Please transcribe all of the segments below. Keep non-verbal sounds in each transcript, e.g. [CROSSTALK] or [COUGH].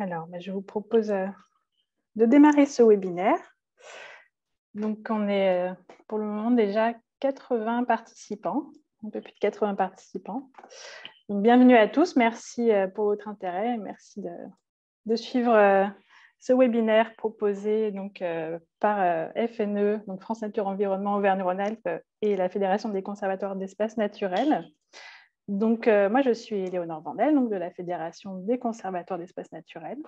Alors, ben, je vous propose euh, de démarrer ce webinaire. Donc, on est euh, pour le moment déjà 80 participants, un peu plus de 80 participants. bienvenue à tous, merci euh, pour votre intérêt merci de, suivre ce webinaire proposé par FNE, donc France Nature Environnement Auvergne-Rhône-Alpes et la Fédération des conservatoires d'espaces naturels. Donc, euh, moi, je suis Léonore Vandel, donc de la Fédération des conservatoires d'espaces naturels.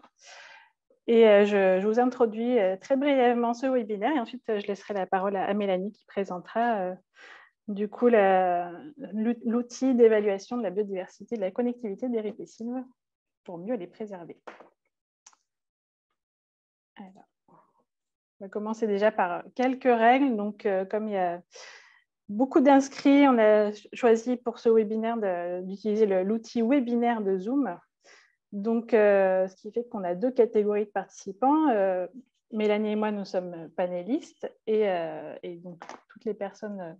Et euh, je, vous introduis euh, très brièvement ce webinaire et ensuite, je laisserai la parole à, Mélanie qui présentera du coup l'outil d'évaluation de la biodiversité, de la connectivité des répétives pour mieux les préserver. on va commencer déjà par quelques règles. Donc, comme il y a beaucoup d'inscrits. On a choisi pour ce webinaire d'utiliser l'outil webinaire de Zoom. Donc, euh, ce qui fait qu'on a deux catégories de participants. Euh, Mélanie et moi, nous sommes panélistes et, euh, donc toutes les personnes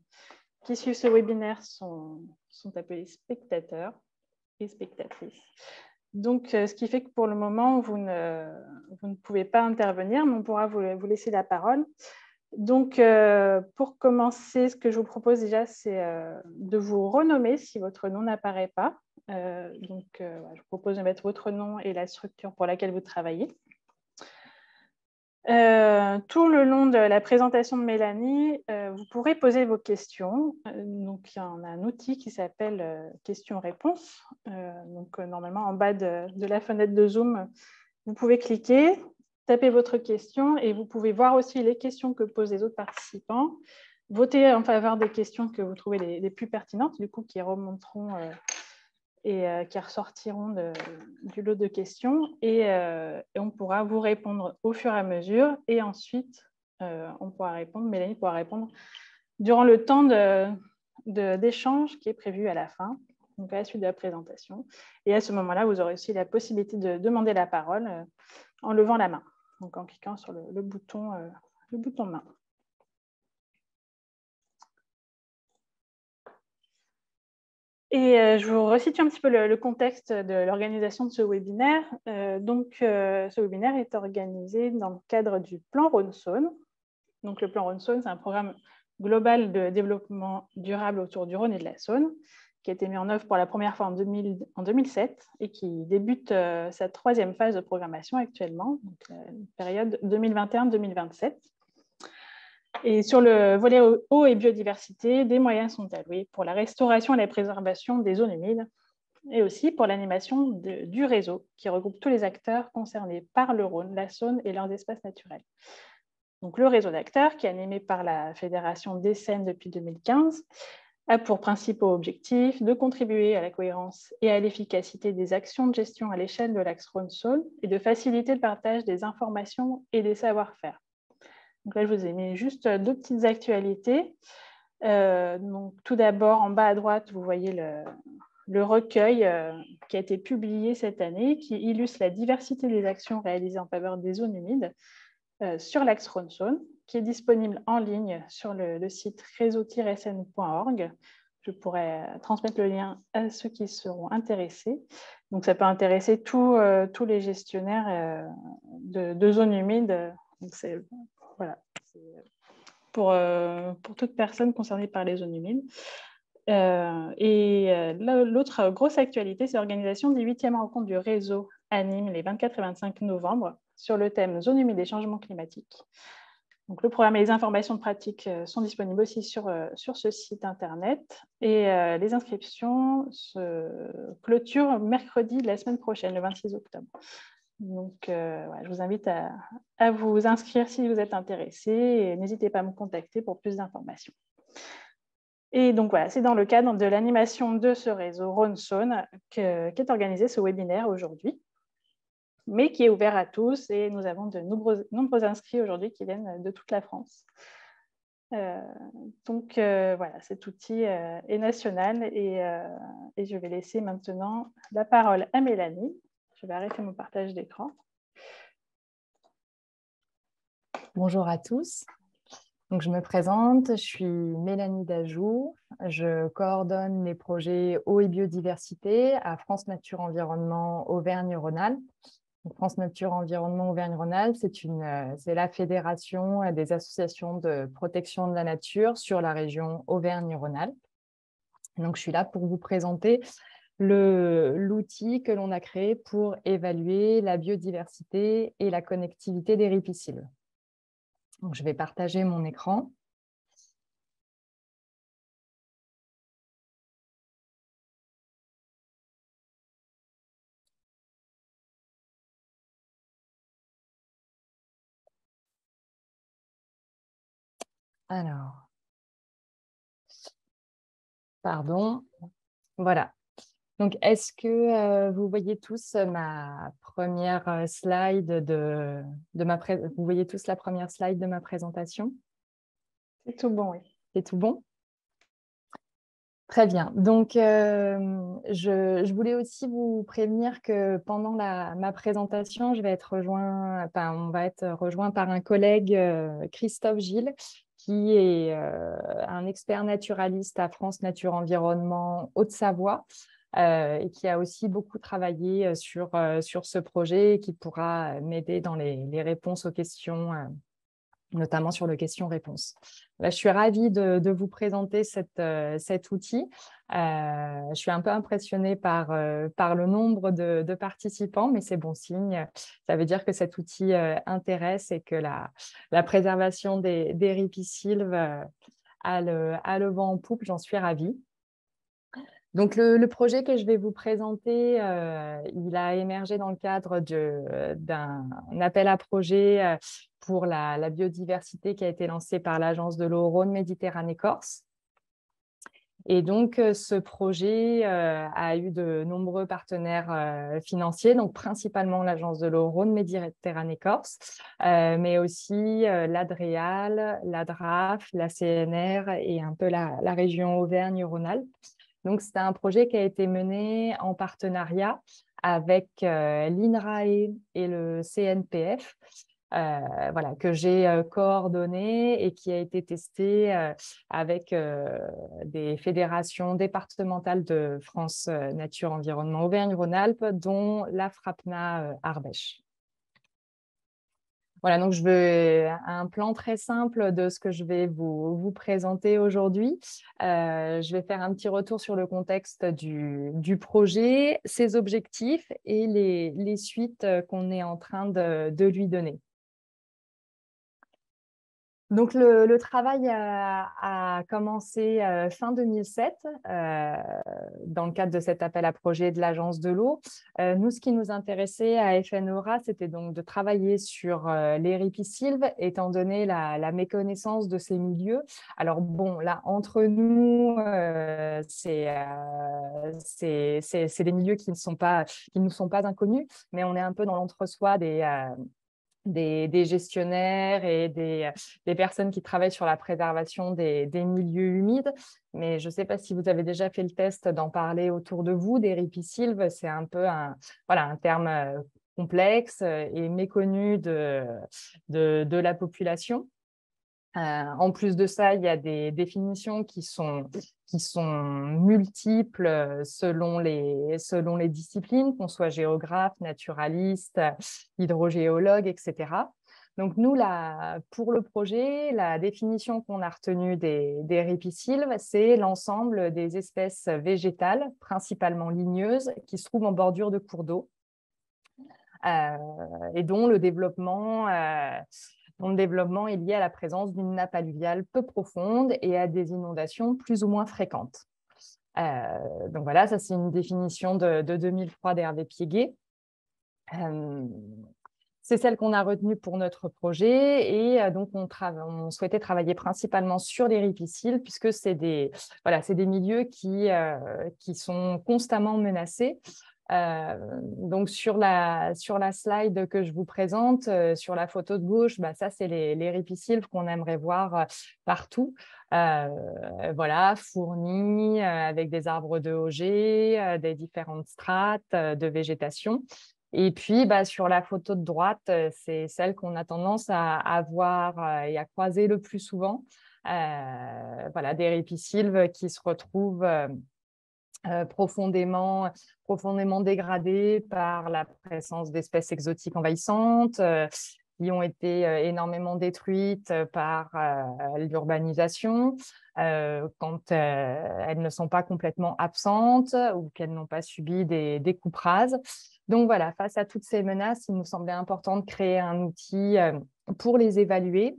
qui suivent ce webinaire sont, appelées spectateurs et spectatrices. Donc, ce qui fait que pour le moment, vous ne, pouvez pas intervenir, mais on pourra vous laisser la parole. Donc, euh, pour commencer, ce que je vous propose déjà, c'est euh, de vous renommer si votre nom n'apparaît pas. Euh, donc, je vous propose de mettre votre nom et la structure pour laquelle vous travaillez. tout le long de la présentation de Mélanie, vous pourrez poser vos questions. donc, il y a un outil qui s'appelle questions-réponses. donc, normalement, en bas de, la fenêtre de Zoom, vous pouvez cliquer, tapez votre question et vous pouvez voir aussi les questions que posent les autres participants. Votez en faveur des questions que vous trouvez les, plus pertinentes, du coup, qui remonteront euh, et euh, qui ressortiront du lot de questions. Euh, et, on pourra vous répondre au fur et à mesure. Et ensuite, on pourra répondre, Mélanie pourra répondre durant le temps d'échange qui est prévu à la fin, donc à la suite de la présentation. Et à ce moment-là, vous aurez aussi la possibilité de demander la parole en levant la main donc en cliquant sur le, bouton, euh, le bouton main. Et euh, je vous resitue un petit peu le, contexte de l'organisation de ce webinaire. Euh, donc, ce webinaire est organisé dans le cadre du plan Rhône-Saône. Donc, le plan Rhône-Saône, c'est un programme global de développement durable autour du Rhône et de la Saône, qui a été mis en œuvre pour la première fois en, 2007 et qui débute euh, sa troisième phase de programmation actuellement, donc la période 2021-2027. Et sur le volet eau et biodiversité, des moyens sont alloués pour la restauration et la préservation des zones humides et aussi pour l'animation du réseau qui regroupe tous les acteurs concernés par le Rhône, la Saône et leurs espaces naturels. Donc, le réseau d'acteurs, qui est animé par la Fédération des Seines depuis 2015, a pour principaux objectifs de contribuer à la cohérence et à l'efficacité des actions de gestion à l'échelle de l'axe Rhône-Saône et de faciliter le partage des informations et des savoir-faire. Donc là, je vous ai mis juste deux petites actualités. Euh, donc, tout d'abord, en bas à droite, vous voyez le, recueil euh, qui a été publié cette année, qui illustre la diversité des actions réalisées en faveur des zones humides euh, sur l'axe Rhône-Saône qui est disponible en ligne sur le, site réseau-sn.org. Je pourrais transmettre le lien à ceux qui seront intéressés. Donc, ça peut intéresser euh, tous les gestionnaires euh, de, zones humides. c'est voilà, pour, euh, toute personne concernée par les zones humides. et l'autre grosse actualité, c'est l'organisation des huitièmes rencontres du réseau anime les 24 et 25 novembre sur le thème zone humide et changement climatique le programme et les informations de pratique euh, sont disponibles aussi sur, euh, sur ce site internet et euh, les inscriptions se clôturent mercredi de la semaine prochaine, le 26 octobre. Je vous invite à, vous inscrire si vous êtes intéressé n'hésitez pas à me contacter pour plus d'informations. Et donc voilà, c'est dans le cadre de l'animation de ce réseau Rhône-Saône qu'est organisé ce webinaire aujourd'hui mais qui est ouvert à tous et nous avons de nombreux, inscrits aujourd'hui qui viennent de toute la France. Euh, donc euh, voilà, cet outil euh, est national et, et, je vais laisser maintenant la parole à Mélanie. Je vais arrêter mon partage d'écran. Bonjour à tous. Donc, je me présente, je suis Mélanie Dajou, je coordonne les projets eau et biodiversité à France Nature Environnement Auvergne-Rhône-Alpes France Nature Environnement Auvergne-Rhône-Alpes, c'est la fédération des associations de protection de la nature sur la région Auvergne-Rhône-Alpes. Donc, je suis là pour vous présenter l'outil que l'on a créé pour évaluer la biodiversité et la connectivité des ripisylves. Donc, je vais partager mon écran. Alors, pardon. Voilà. Donc, est-ce que euh, vous voyez tous ma première euh, slide de, de ma vous voyez tous la première slide de ma présentation? C'est tout bon, oui. C'est tout bon? Très bien. Donc, euh, je, voulais aussi vous prévenir que pendant ma présentation, je vais être rejoint, on va être rejoint par un collègue, Christophe Gilles, qui est un expert naturaliste à France Nature Environnement Haute-Savoie. Euh, et qui a aussi beaucoup travaillé euh, sur, euh, sur ce projet et qui pourra m'aider dans les, les, réponses aux questions, notamment sur le question-réponse. je suis ravie de, de vous présenter cet outil. Je suis un peu impressionnée par, par le nombre de, participants, mais c'est bon signe. Ça veut dire que cet outil intéresse et que la, préservation des, des ripisylves a le, vent en poupe. J'en suis ravie. Donc, le, projet que je vais vous présenter, euh, il a émergé dans le cadre d'un appel à projet euh, pour la, biodiversité qui a été lancé par l'Agence de l'eau Rhône-Méditerranée-Corse. Et donc, euh, ce projet a eu de nombreux partenaires financiers, donc principalement l'Agence de l'eau Rhône-Méditerranée-Corse, mais aussi l'ADREAL, l'ADRAF, la CNR et un peu la, la région Auvergne-Rhône-Alpes. Donc, c'est un projet qui a été mené en partenariat avec euh, l'INRAE et le CNPF, euh, voilà, que j'ai euh, coordonné et qui a été testé avec des fédérations départementales de France Nature Environnement Auvergne-Rhône-Alpes, dont la FRAPNA Ardèche. Voilà, donc je veux un plan très simple de ce que je vais vous, présenter aujourd'hui. Euh, je vais faire un petit retour sur le contexte du, projet, ses objectifs et les, suites qu'on est en train de lui donner. Donc, le, travail a, commencé euh, fin 2007 euh, dans le cadre de cet appel à projet de l'Agence de l'eau. Euh, nous, ce qui nous intéressait à FNORA, c'était donc de travailler sur les ripisylves, étant donné la, méconnaissance de ces milieux. Alors, bon, là, entre nous, c'est des milieux qui ne, sont pas, qui nous sont pas inconnus, mais on est un peu dans l'entre-soi des des, gestionnaires et des, personnes qui travaillent sur la préservation des, milieux humides. Mais je ne sais pas si vous avez déjà fait le test d'en parler autour de vous, des ripisylves. C'est un peu un, voilà, un terme euh, complexe et méconnu de, de la population. Euh, en plus de ça, il y a des définitions qui sont, multiples euh, selon les, disciplines, qu'on soit géographe, naturaliste, hydrogéologue, etc. Donc nous, là, pour le projet, la définition qu'on a retenue des, des ripisylves, c'est l'ensemble des espèces végétales, principalement ligneuses, qui se trouvent en bordure de cours d'eau euh, et dont le développement le développement est lié à la présence d'une nappe alluviale peu profonde et à des inondations plus ou moins fréquentes. Euh, donc voilà, ça c'est une définition de, 2003 d'Hervé Piéguet. Euh, c'est celle qu'on a retenue pour notre projet et euh, donc on, souhaitait travailler principalement sur les ripisylves puisque c'est des, voilà, des milieux qui, qui sont constamment menacés. Euh, donc sur la, sur la slide que je vous présente, euh, sur la photo de gauche, bah, ça c'est les, ripisylves qu'on aimerait voir euh, partout. voilà, fournis avec des arbres de Auger, des différentes strates de végétation. Et puis, bah, sur la photo de droite, c'est celle qu'on a tendance à, à voir et à croiser le plus souvent. voilà, des ripisylves qui se retrouvent profondément, profondément dégradées par la présence d'espèces exotiques envahissantes, qui ont été énormément détruites par l'urbanisation, quand elles ne sont pas complètement absentes ou qu'elles n'ont pas subi des, des rases. Donc voilà, face à toutes ces menaces, il nous semblait important de créer un outil pour les évaluer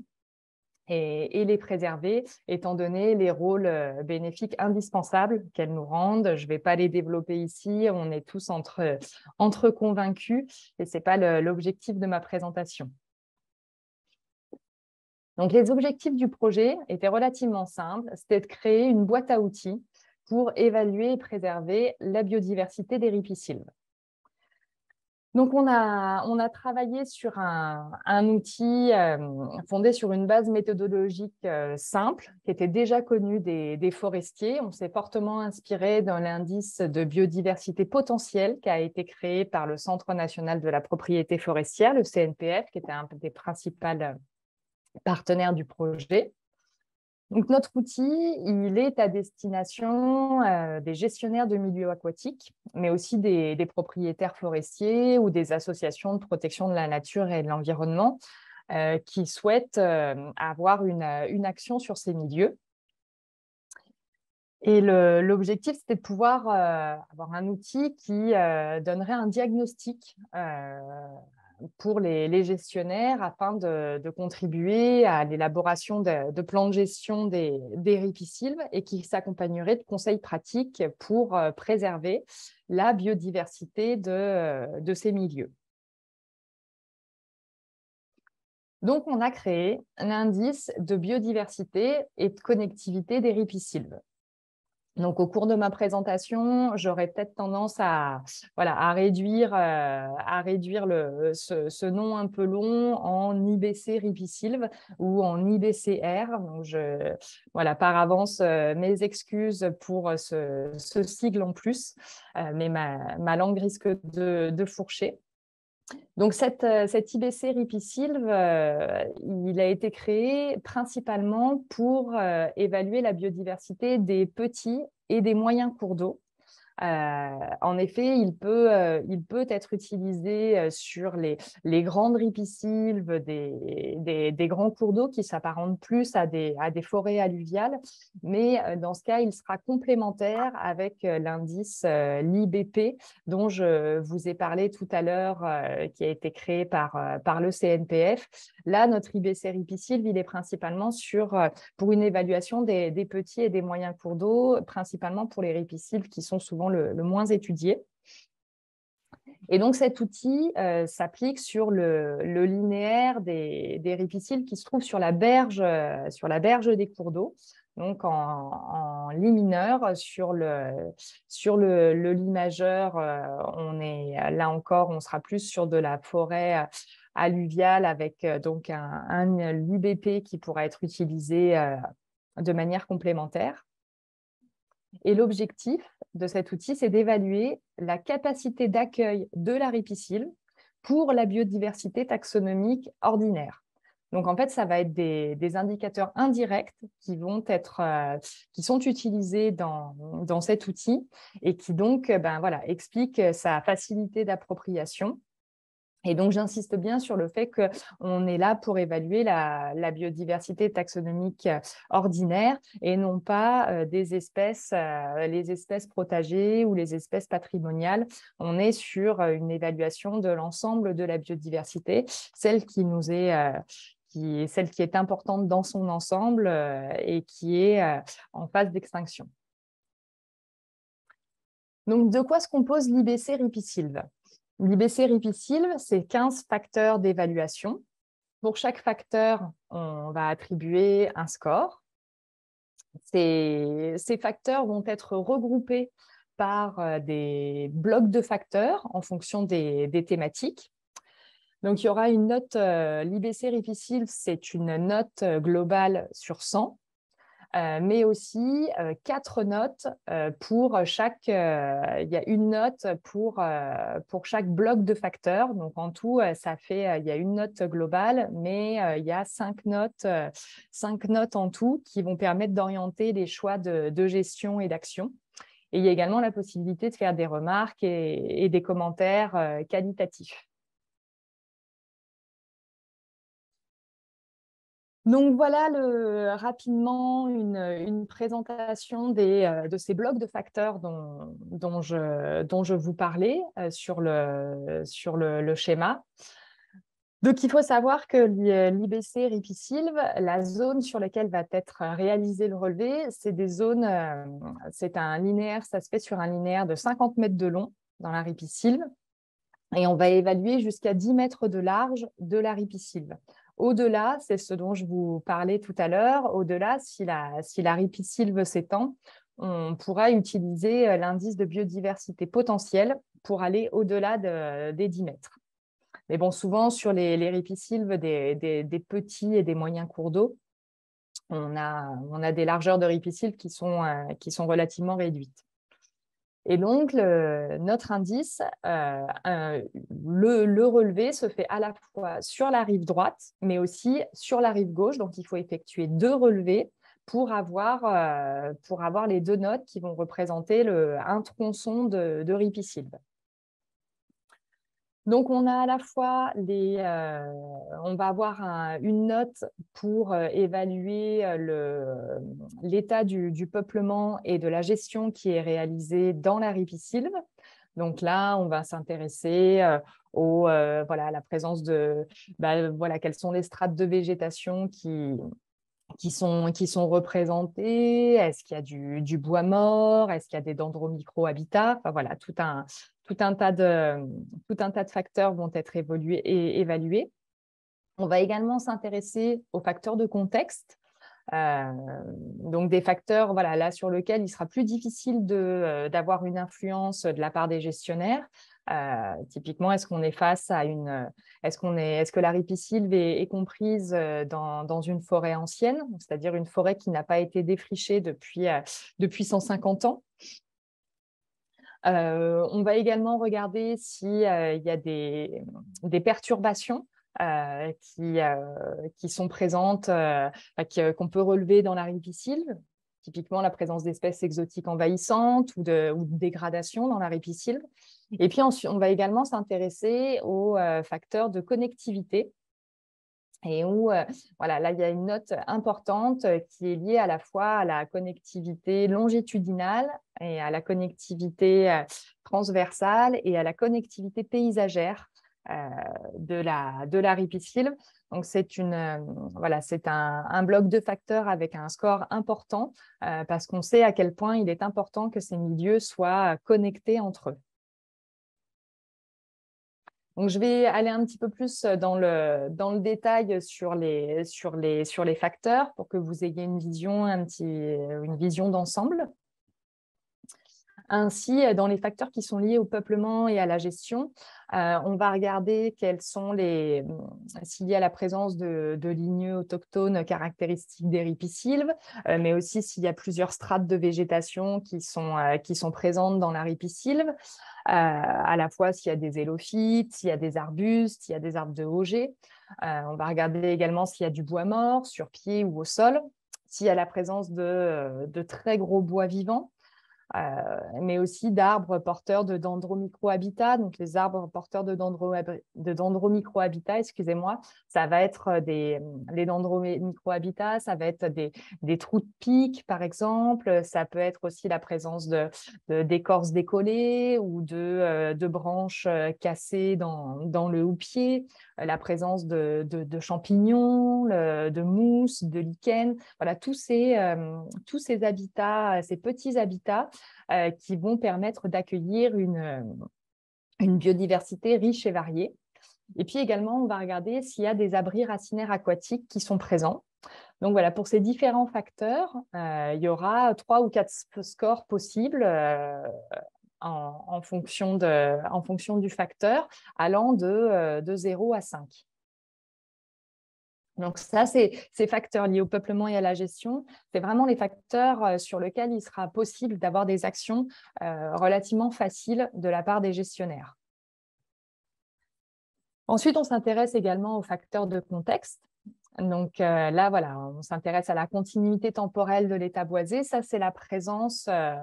et, les préserver, étant donné les rôles bénéfiques indispensables qu'elles nous rendent. Je ne vais pas les développer ici, on est tous entre, entre convaincus et ce n'est pas l'objectif de ma présentation. Donc, les objectifs du projet étaient relativement simples. C'était de créer une boîte à outils pour évaluer et préserver la biodiversité des ripisylves. Donc, on a, travaillé sur un, outil euh, fondé sur une base méthodologique euh, simple qui était déjà connue des, des forestiers. On s'est fortement inspiré d'un indice de biodiversité potentielle qui a été créé par le Centre national de la propriété forestière, le CNPF, qui était un des principaux partenaires du projet. Donc, notre outil, il est à destination euh, des gestionnaires de milieux aquatiques, mais aussi des, propriétaires forestiers ou des associations de protection de la nature et de l'environnement euh, qui souhaitent euh, avoir une, une, action sur ces milieux. Et l'objectif, c'était de pouvoir avoir un outil qui donnerait un diagnostic pour les, gestionnaires afin de, contribuer à l'élaboration de, plans de gestion des, ripisylves et qui s'accompagnerait de conseils pratiques pour euh, préserver la biodiversité de, euh, de ces milieux. Donc, on a créé un indice de biodiversité et de connectivité des ripisylves. Donc, au cours de ma présentation, j'aurais peut-être tendance à, réduire, euh, le, ce, nom un peu long en IBC ripisylve ou en IBCR. Donc, voilà, par avance, euh, mes excuses pour ce, sigle en plus, euh, mais ma, langue risque de fourcher. Donc, cette, euh, cet IBC ripisylve, euh, a été créé principalement pour euh, évaluer la biodiversité des petits et des moyens cours d'eau en effet, il peut, euh, il peut être utilisé euh, sur les, les grandes ripisylves des, des, grands cours d'eau qui s'apparentent plus à des, à des forêts alluviales, mais dans ce cas, il sera complémentaire avec l'indice l'IBP dont je vous ai parlé tout à l'heure, qui a été créé par, par le CNPF. Là, notre IBC ripisylve, il est principalement sur, pour une évaluation des, des petits et des moyens cours d'eau, principalement pour les ripisylves qui sont souvent le, moins étudié. Et donc, cet outil euh, s'applique sur le, linéaire des, des qui se trouve sur la berge, euh, sur la berge des cours d'eau, donc en, lit mineur. Sur le, sur le, lit majeur, euh, on est là encore, on sera plus sur de la forêt alluviale avec donc un, un qui pourra être utilisé de manière complémentaire. Et l'objectif de cet outil, c'est d'évaluer la capacité d'accueil de la ripisylve pour la biodiversité taxonomique ordinaire. Donc en fait, ça va être des, indicateurs indirects qui vont être, euh, qui sont utilisés dans, cet outil et qui donc, ben voilà, expliquent sa facilité d'appropriation et donc, j'insiste bien sur le fait qu'on est là pour évaluer la, biodiversité taxonomique euh, ordinaire et non pas euh, des espèces, euh, les espèces protégées ou les espèces patrimoniales. On est sur une évaluation de l'ensemble de la biodiversité, celle qui nous est, qui celle qui est importante dans son ensemble et qui est en phase d'extinction. Donc, de quoi se compose l'IBC ripisylve L'IBC ripisylve, c'est 15 facteurs d'évaluation. Pour chaque facteur, on va attribuer un score. Ces, facteurs vont être regroupés par euh, des blocs de facteurs en fonction des, thématiques. Donc, il y aura une note, euh, l'IBC ripisylve, c'est une note euh, globale sur 100. Euh, mais aussi euh, quatre notes euh, pour chaque. il y a une note pour, pour chaque bloc de facteurs. Donc en tout, ça fait. il y a une note globale, mais il y a cinq notes, cinq notes en tout qui vont permettre d'orienter les choix de, de gestion et d'action. Et il y a également la possibilité de faire des remarques et, des commentaires qualitatifs. Donc voilà rapidement une, présentation de ces blocs de facteurs dont, je, vous parlais sur le schéma. Donc, il faut savoir que l'IBC Ripisylve, la zone sur laquelle va être réalisé le relevé, c'est des zones, euh, c'est un linéaire, ça se fait sur un linéaire de 50 mètres de long dans la Ripisylve, et on va évaluer jusqu'à 10 mètres de large de la Ripisylve. Au-delà, c'est ce dont je vous parlais tout à l'heure, au-delà, si la, si la Ripisylve s'étend, on pourra utiliser euh, l'indice de biodiversité potentielle pour aller au-delà des 10 mètres. Mais bon, souvent sur les, ripisylves des, petits et des moyens cours d'eau, on a, des largeurs de ripisylves qui sont, euh, qui sont relativement réduites. Et donc, notre indice, euh, le, le, relevé se fait à la fois sur la rive droite, mais aussi sur la rive gauche. Donc, il faut effectuer deux relevés pour avoir, euh, les deux notes qui vont représenter le, un tronçon de, de. Donc, on a à la fois les, euh, on va avoir une note pour euh, évaluer euh, l'état du, peuplement et de la gestion qui est réalisée dans la ripisylve. Donc là, on va s'intéresser au, voilà, à la présence de, bah, voilà, quelles sont les strates de végétation qui, qui sont, qui sont représentées Est-ce qu'il y a du, du bois mort? Est-ce qu'il y a des dendromicro-habitats? Enfin, voilà, tout un, tout un, tas de, tout un tas de facteurs vont être évalués. On va également s'intéresser aux facteurs de contexte. Euh, donc des facteurs voilà, là sur lesquels il sera plus difficile euh, d'avoir une influence de la part des gestionnaires. Euh, typiquement, est-ce qu'on est face à une, est-ce qu'on est, est-ce que la ripisylve est, est comprise dans, dans, une forêt ancienne, c'est-à-dire une forêt qui n'a pas été défrichée depuis, depuis 150 ans? Euh, on va également regarder s'il euh, y a des, perturbations euh, qui, sont présentes, qu'on peut relever dans la ripisylve, typiquement la présence d'espèces exotiques envahissantes ou de, dégradation dans la ripisylve. Et puis ensuite, on va également s'intéresser aux facteurs de connectivité et où, euh, voilà, là, il y a une note importante euh, qui est liée à la fois à la connectivité longitudinale et à la connectivité euh, transversale et à la connectivité paysagère de la, de la ripisylve. Donc, c'est une, voilà, un, bloc de facteurs avec un score important parce qu'on sait à quel point il est important que ces milieux soient connectés entre eux. Je vais aller un petit peu plus euh, dans le, détail sur les, facteurs pour que vous ayez une vision d'ensemble. Ainsi, dans les facteurs qui sont liés au peuplement et à la gestion, euh, on va regarder quels sont les, s'il y a la présence de, de lignes autochtones caractéristiques des ripisylves, euh, mais aussi s'il y a plusieurs strates de végétation qui sont, qui sont présentes dans la ripisylve. Euh, à la fois s'il y a des élophytes, s'il y a des arbustes, s'il y a des arbres de Auger. Euh, on va regarder également s'il y a du bois mort sur pied ou au sol, s'il y a la présence de, de très gros bois vivants, euh, mais aussi d'arbres porteurs de dendromicrohabitat. Donc, les arbres porteurs de, dendro, de dendromicrohabitat, excusez-moi, ça va être des, les dendromicrohabitats, ça va être des, des, trous de pique, par exemple. Ça peut être aussi la présence d'écorces de, décollées ou de, euh, de branches euh, cassées dans, dans le houppier, la présence de, champignons, de mousse, de lichen. Voilà, tous ces, tous ces habitats, ces petits habitats euh, qui vont permettre d'accueillir une, euh, biodiversité riche et variée. Et puis également, on va regarder s'il y a des abris racinaires aquatiques qui sont présents. Donc voilà, pour ces différents facteurs, euh, il y aura trois ou quatre scores possibles en, fonction de, en, fonction du facteur, allant de, de 0 à 5. Donc ça, c'est ces facteurs liés au peuplement et à la gestion. C'est vraiment les facteurs euh, sur lesquels il sera possible d'avoir des actions euh, relativement faciles de la part des gestionnaires. Ensuite, on s'intéresse également aux facteurs de contexte. Donc euh, là, voilà, on s'intéresse à la continuité temporelle de l'état boisé. Ça, c'est la présence, euh,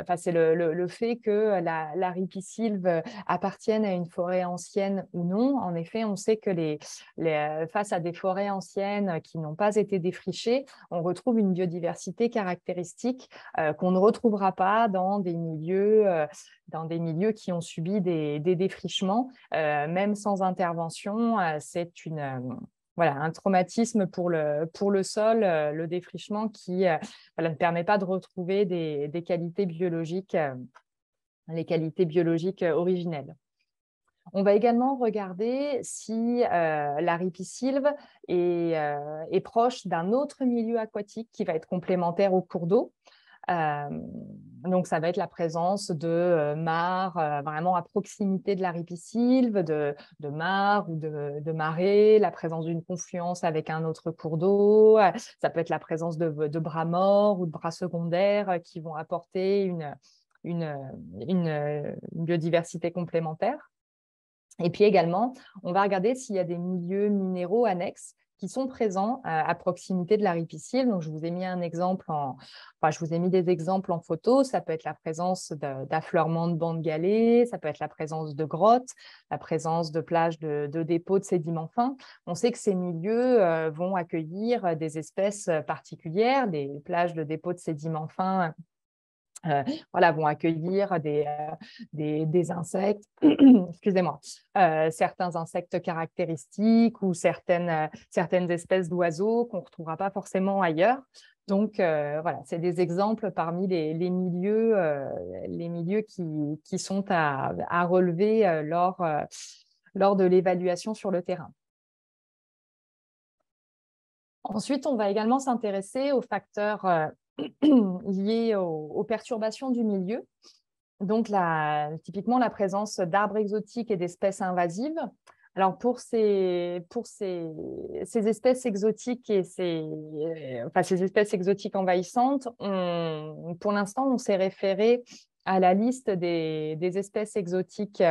enfin, c'est le, fait que la, la ripisylve appartienne à une forêt ancienne ou non. En effet, on sait que les, face à des forêts anciennes qui n'ont pas été défrichées, on retrouve une biodiversité caractéristique euh, qu'on ne retrouvera pas dans des milieux, dans des milieux qui ont subi des, des défrichements, même sans intervention. c'est une voilà, un traumatisme pour le, pour le sol, euh, le défrichement qui euh, ne permet pas de retrouver des, des qualités biologiques, euh, les qualités biologiques originelles. On va également regarder si la ripisylve est, est proche d'un autre milieu aquatique qui va être complémentaire au cours d'eau. Donc, ça va être la présence de euh, mares euh, vraiment à proximité de la ripisylve, de, mares ou de, marées, la présence d'une confluence avec un autre cours d'eau. Ça peut être la présence de, bras morts ou de bras secondaires qui vont apporter une, biodiversité complémentaire. Et puis également, on va regarder s'il y a des milieux minéraux annexes sont présents à, proximité de la. Donc, je vous ai mis un exemple en, enfin, des exemples en photo. Ça peut être la présence d'affleurements de, bandes galets, ça peut être la présence de grottes, la présence de plages de, dépôts de sédiments fins. On sait que ces milieux euh, vont accueillir des espèces particulières, des plages de dépôts de sédiments fins euh, voilà, vont accueillir des, euh, des, insectes, [CLEARS THROAT] excusez-moi, euh, certains insectes caractéristiques ou certaines, certaines espèces d'oiseaux qu'on ne retrouvera pas forcément ailleurs. Donc, voilà, c'est des exemples parmi les, les milieux, les milieux qui, qui sont à, à relever lors, lors de l'évaluation sur le terrain. Ensuite, on va également s'intéresser aux facteurs [CLEARS THROAT] liées aux, perturbations du milieu. Donc, typiquement, la présence d'arbres exotiques et d'espèces invasives. Alors, pour ces, espèces exotiques et ces, ces espèces exotiques envahissantes, pour l'instant, on s'est référé à la liste des, espèces exotiques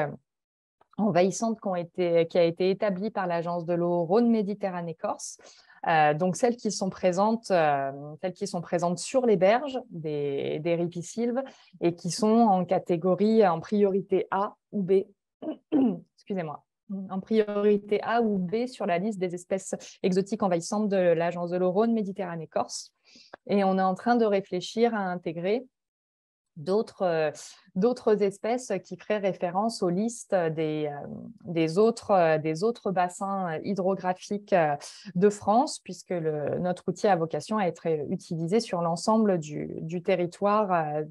envahissantes qui, qui a été établie par l'Agence de l'eau Rhône-Méditerranée-Corse. Euh, donc celles qui sont présentes, euh, celles qui sont présentes sur les berges des, ripisylves et qui sont en catégorie en priorité A ou B. [CLEARS THROAT] En priorité A ou B sur la liste des espèces exotiques envahissantes de l'Agence de l'eau Méditerranée-Corse. Et on est en train de réfléchir à intégrer euh, d'autres espèces qui feraient référence aux listes des, euh, euh, autres bassins hydrographiques de France, puisque notre outil a vocation à être utilisé sur l'ensemble du, territoire,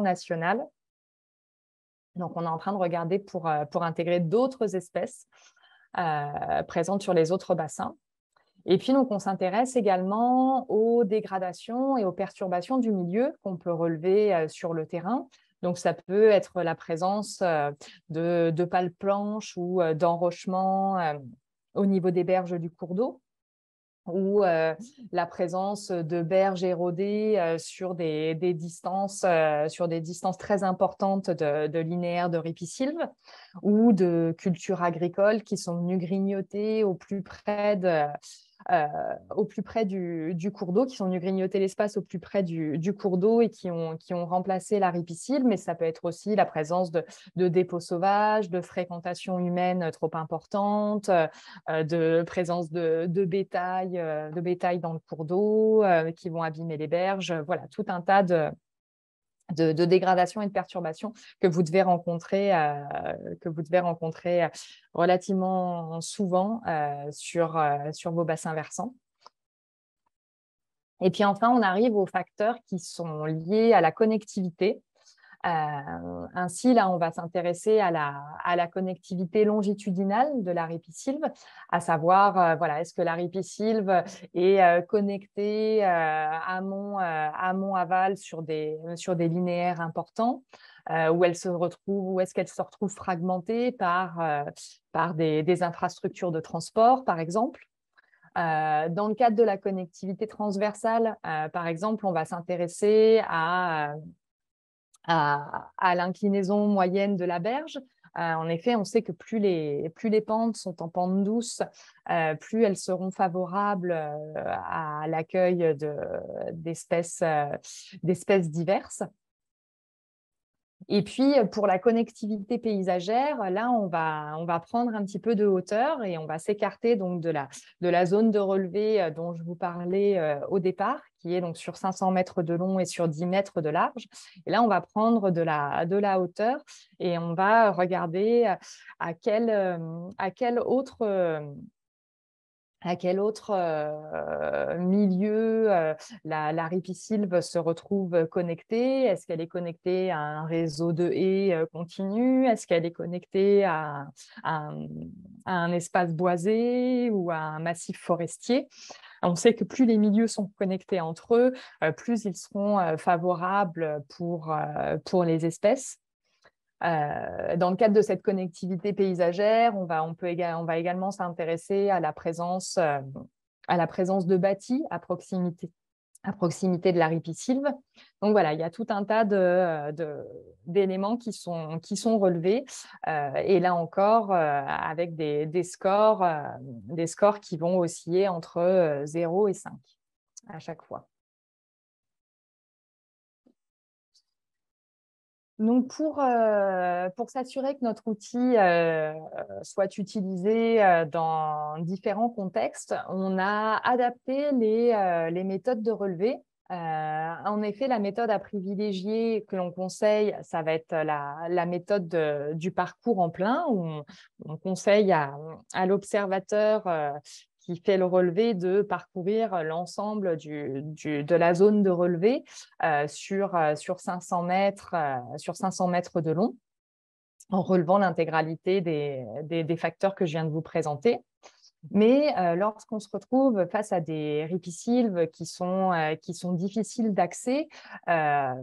national. Donc, on est en train de regarder pour intégrer d'autres espèces présentes sur les autres bassins. Et puis, donc, on s'intéresse également aux dégradations et aux perturbations du milieu qu'on peut relever euh, sur le terrain. Donc, ça peut être la présence euh, de, de pales planches ou euh, d'enrochements au niveau des berges du cours d'eau ou la présence de berges érodées sur des, distances, très importantes de, linéaires de ripisylve, ou de cultures agricoles qui sont venues grignoter au plus près de, au plus près du, cours d'eau, qui sont venus grignoter l'espace au plus près du, cours d'eau et qui ont, qui ont remplacé la ripicile, mais ça peut être aussi la présence de, dépôts sauvages, de fréquentation humaine trop importante, euh, de présence de, bétail, de bétail dans le cours d'eau euh, qui vont abîmer les berges. Voilà, tout un tas de, de, dégradation et de perturbation que vous devez rencontrer, euh, que vous devez rencontrer euh, relativement souvent euh, sur, sur vos bassins versants. Et puis enfin, on arrive aux facteurs qui sont liés à la connectivité. Euh, ainsi, là, on va s'intéresser à la, à la, connectivité longitudinale de la ripisylve, à savoir, euh, voilà, est-ce que la ripisylve est euh, connectée amont, amont-aval sur des, sur des linéaires importants où elle se retrouve, où est-ce qu'elle se retrouve fragmentée par, par des, infrastructures de transport, par exemple. dans le cadre de la connectivité transversale, par exemple, on va s'intéresser à à, l'inclinaison moyenne de la berge, en effet, on sait que plus les, pentes sont en pente douce, plus elles seront favorables à l'accueil d'espèces diverses. Et puis, pour la connectivité paysagère, là, on va, on va prendre un petit peu de hauteur et on va s'écarter donc de la, de la zone de relevé euh, dont je vous parlais euh, au départ, qui est donc sur 500 mètres de long et sur 10 mètres de large. Et là, on va prendre de la, de la hauteur et on va regarder euh, à quel, à quel autre à quel autre milieu la, ripisylve se retrouve connectée? Est-ce qu'elle est connectée à un réseau de haies euh, continu? Est-ce qu'elle est connectée à, un, espace boisé ou à un massif forestier? On sait que plus les milieux sont connectés entre eux, plus ils seront favorables pour, pour les espèces. Euh, dans le cadre de cette connectivité paysagère, on va, on peut également s'intéresser à la présence, euh, à la présence de bâtis à proximité, à proximité de la ripisylve. Donc voilà, il y a tout un tas d'éléments de, qui, sont, relevés. Euh, et là encore, avec des, des scores, des scores qui vont osciller entre 0 et 5 à chaque fois. Donc, pour, euh, pour s'assurer que notre outil euh, soit utilisé euh, dans différents contextes, on a adapté les, les méthodes de relevé. en effet, la méthode à privilégier que l'on conseille, ça va être la, la méthode du parcours en plein, où on, on conseille à, à l'observateur qui fait le relevé de parcourir l'ensemble de la zone de relevé euh, sur, euh, sur, 500 mètres, euh, sur 500 mètres de long en relevant l'intégralité des, facteurs que je viens de vous présenter. Mais euh, lorsqu'on se retrouve face à des ripisylves qui sont, euh, qui sont difficiles d'accès, euh,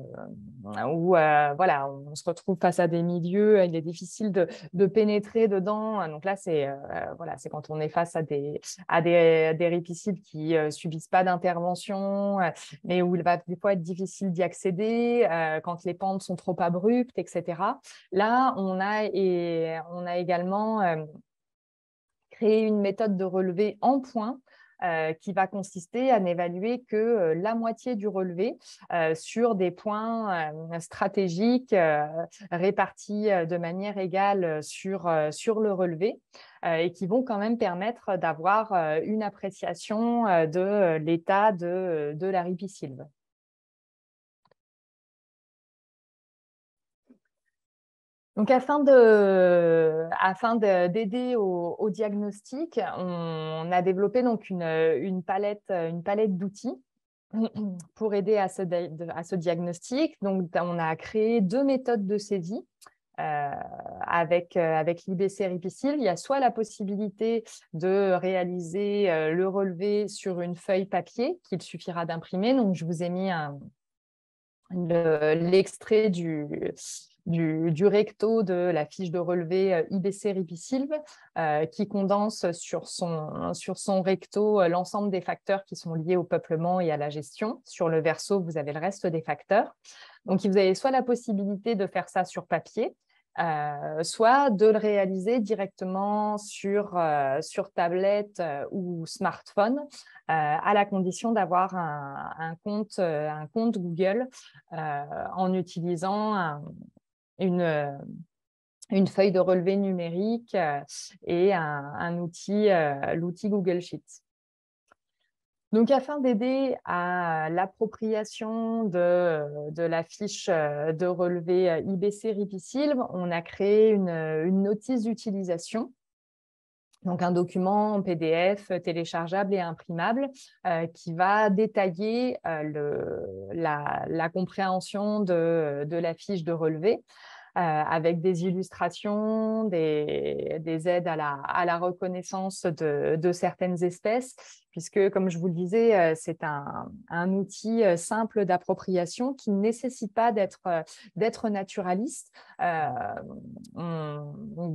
ou voilà, on se retrouve face à des milieux, il est difficile de, de pénétrer dedans. Donc là, c'est voilà, c'est quand on est face à des, à des, des ripisylves qui subissent pas d'intervention, mais où il va des fois être difficile d'y accéder, quand les pentes sont trop abruptes, etc. Là, on a, et, on a également créer une méthode de relevé en points euh, qui va consister à n'évaluer que euh, la moitié du relevé euh, sur des points stratégiques répartis de manière égale sur, sur le relevé et qui vont quand même permettre d'avoir une appréciation de l'état de, de la ripisylve. Donc, afin de, afin d'aider au, diagnostic, on, a développé donc une, palette, une palette d'outils [CLEARS THROAT] pour aider à ce, à ce, diagnostic. Donc, on a créé deux méthodes de saisie. Euh, avec, euh, l'IBC Ripisil, il y a soit la possibilité de réaliser euh, le relevé sur une feuille papier qu'il suffira d'imprimer. Donc, je vous ai mis l'extrait du, du, recto de la fiche de relevé euh, IBC Ripisylve, euh, qui condense sur son, sur son recto euh, l'ensemble des facteurs qui sont liés au peuplement et à la gestion. Sur le verso, vous avez le reste des facteurs. Donc, vous avez soit la possibilité de faire ça sur papier, soit de le réaliser directement sur, sur tablette ou smartphone, à la condition d'avoir un, un, compte, un compte Google en utilisant un, une, euh, une feuille de relevé numérique euh, et un, outil, euh, l'outil Google Sheets. Donc, afin d'aider à l'appropriation de, de, la fiche de relevé IBC Ripisylve, on a créé une notice d'utilisation donc un document PDF téléchargeable et imprimable qui va détailler la, la, compréhension de, la fiche de relevé euh, avec des illustrations, des, aides à la, reconnaissance de, certaines espèces, puisque, comme je vous le disais, euh, c'est un, outil euh, simple d'appropriation qui ne nécessite pas d'être naturaliste. il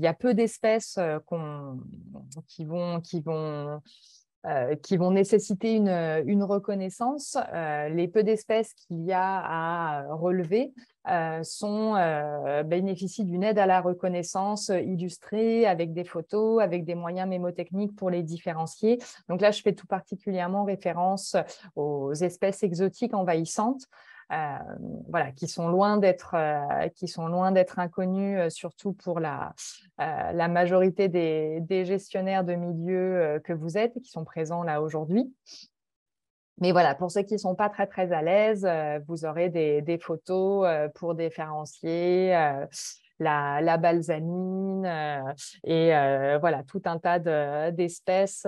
y a peu d'espèces qui vont, qui vont euh, qui vont nécessiter une, reconnaissance. Euh, les peu d'espèces qu'il y a à relever euh, sont, bénéficient d'une aide à la reconnaissance illustrée avec des photos, avec des moyens mémotechniques pour les différencier. Donc là, je fais tout particulièrement référence aux espèces exotiques envahissantes. Euh, voilà, qui sont loin d'être euh, qui sont loin d'être inconnus, euh, surtout pour la, la majorité des, gestionnaires de milieux que vous êtes, qui sont présents là aujourd'hui. Mais voilà, pour ceux qui ne sont pas très très à l'aise, vous aurez des, des photos pour différencier la, la, balsamine et voilà tout un tas d'espèces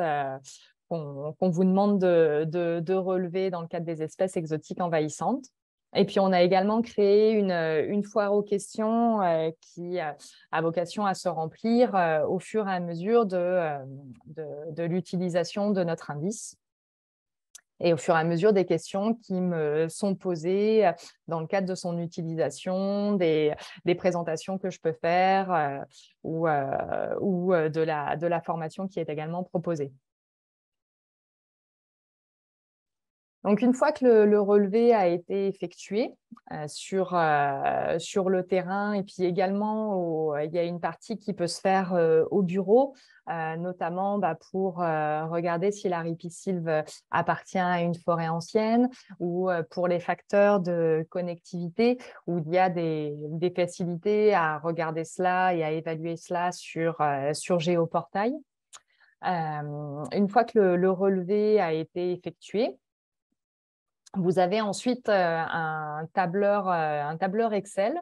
qu'on vous demande de, de, de, relever dans le cadre des espèces exotiques envahissantes. Et puis, on a également créé une, une foire aux questions euh, qui a vocation à se remplir euh, au fur et à mesure de, euh, de, de l'utilisation de notre indice et au fur et à mesure des questions qui me sont posées dans le cadre de son utilisation, des, des présentations que je peux faire ou, ou de, la, de la formation qui est également proposée. Donc, une fois que le, relevé a été effectué euh, sur, euh, sur le terrain, et puis également, il y a une partie qui peut se faire euh, au bureau, notamment bah, pour regarder si la ripisylve appartient à une forêt ancienne ou pour les facteurs de connectivité, où il y a des, des facilités à regarder cela et à évaluer cela sur, sur Géoportail. une fois que le relevé a été effectué, vous avez ensuite euh, un tableur, euh, un tableur Excel,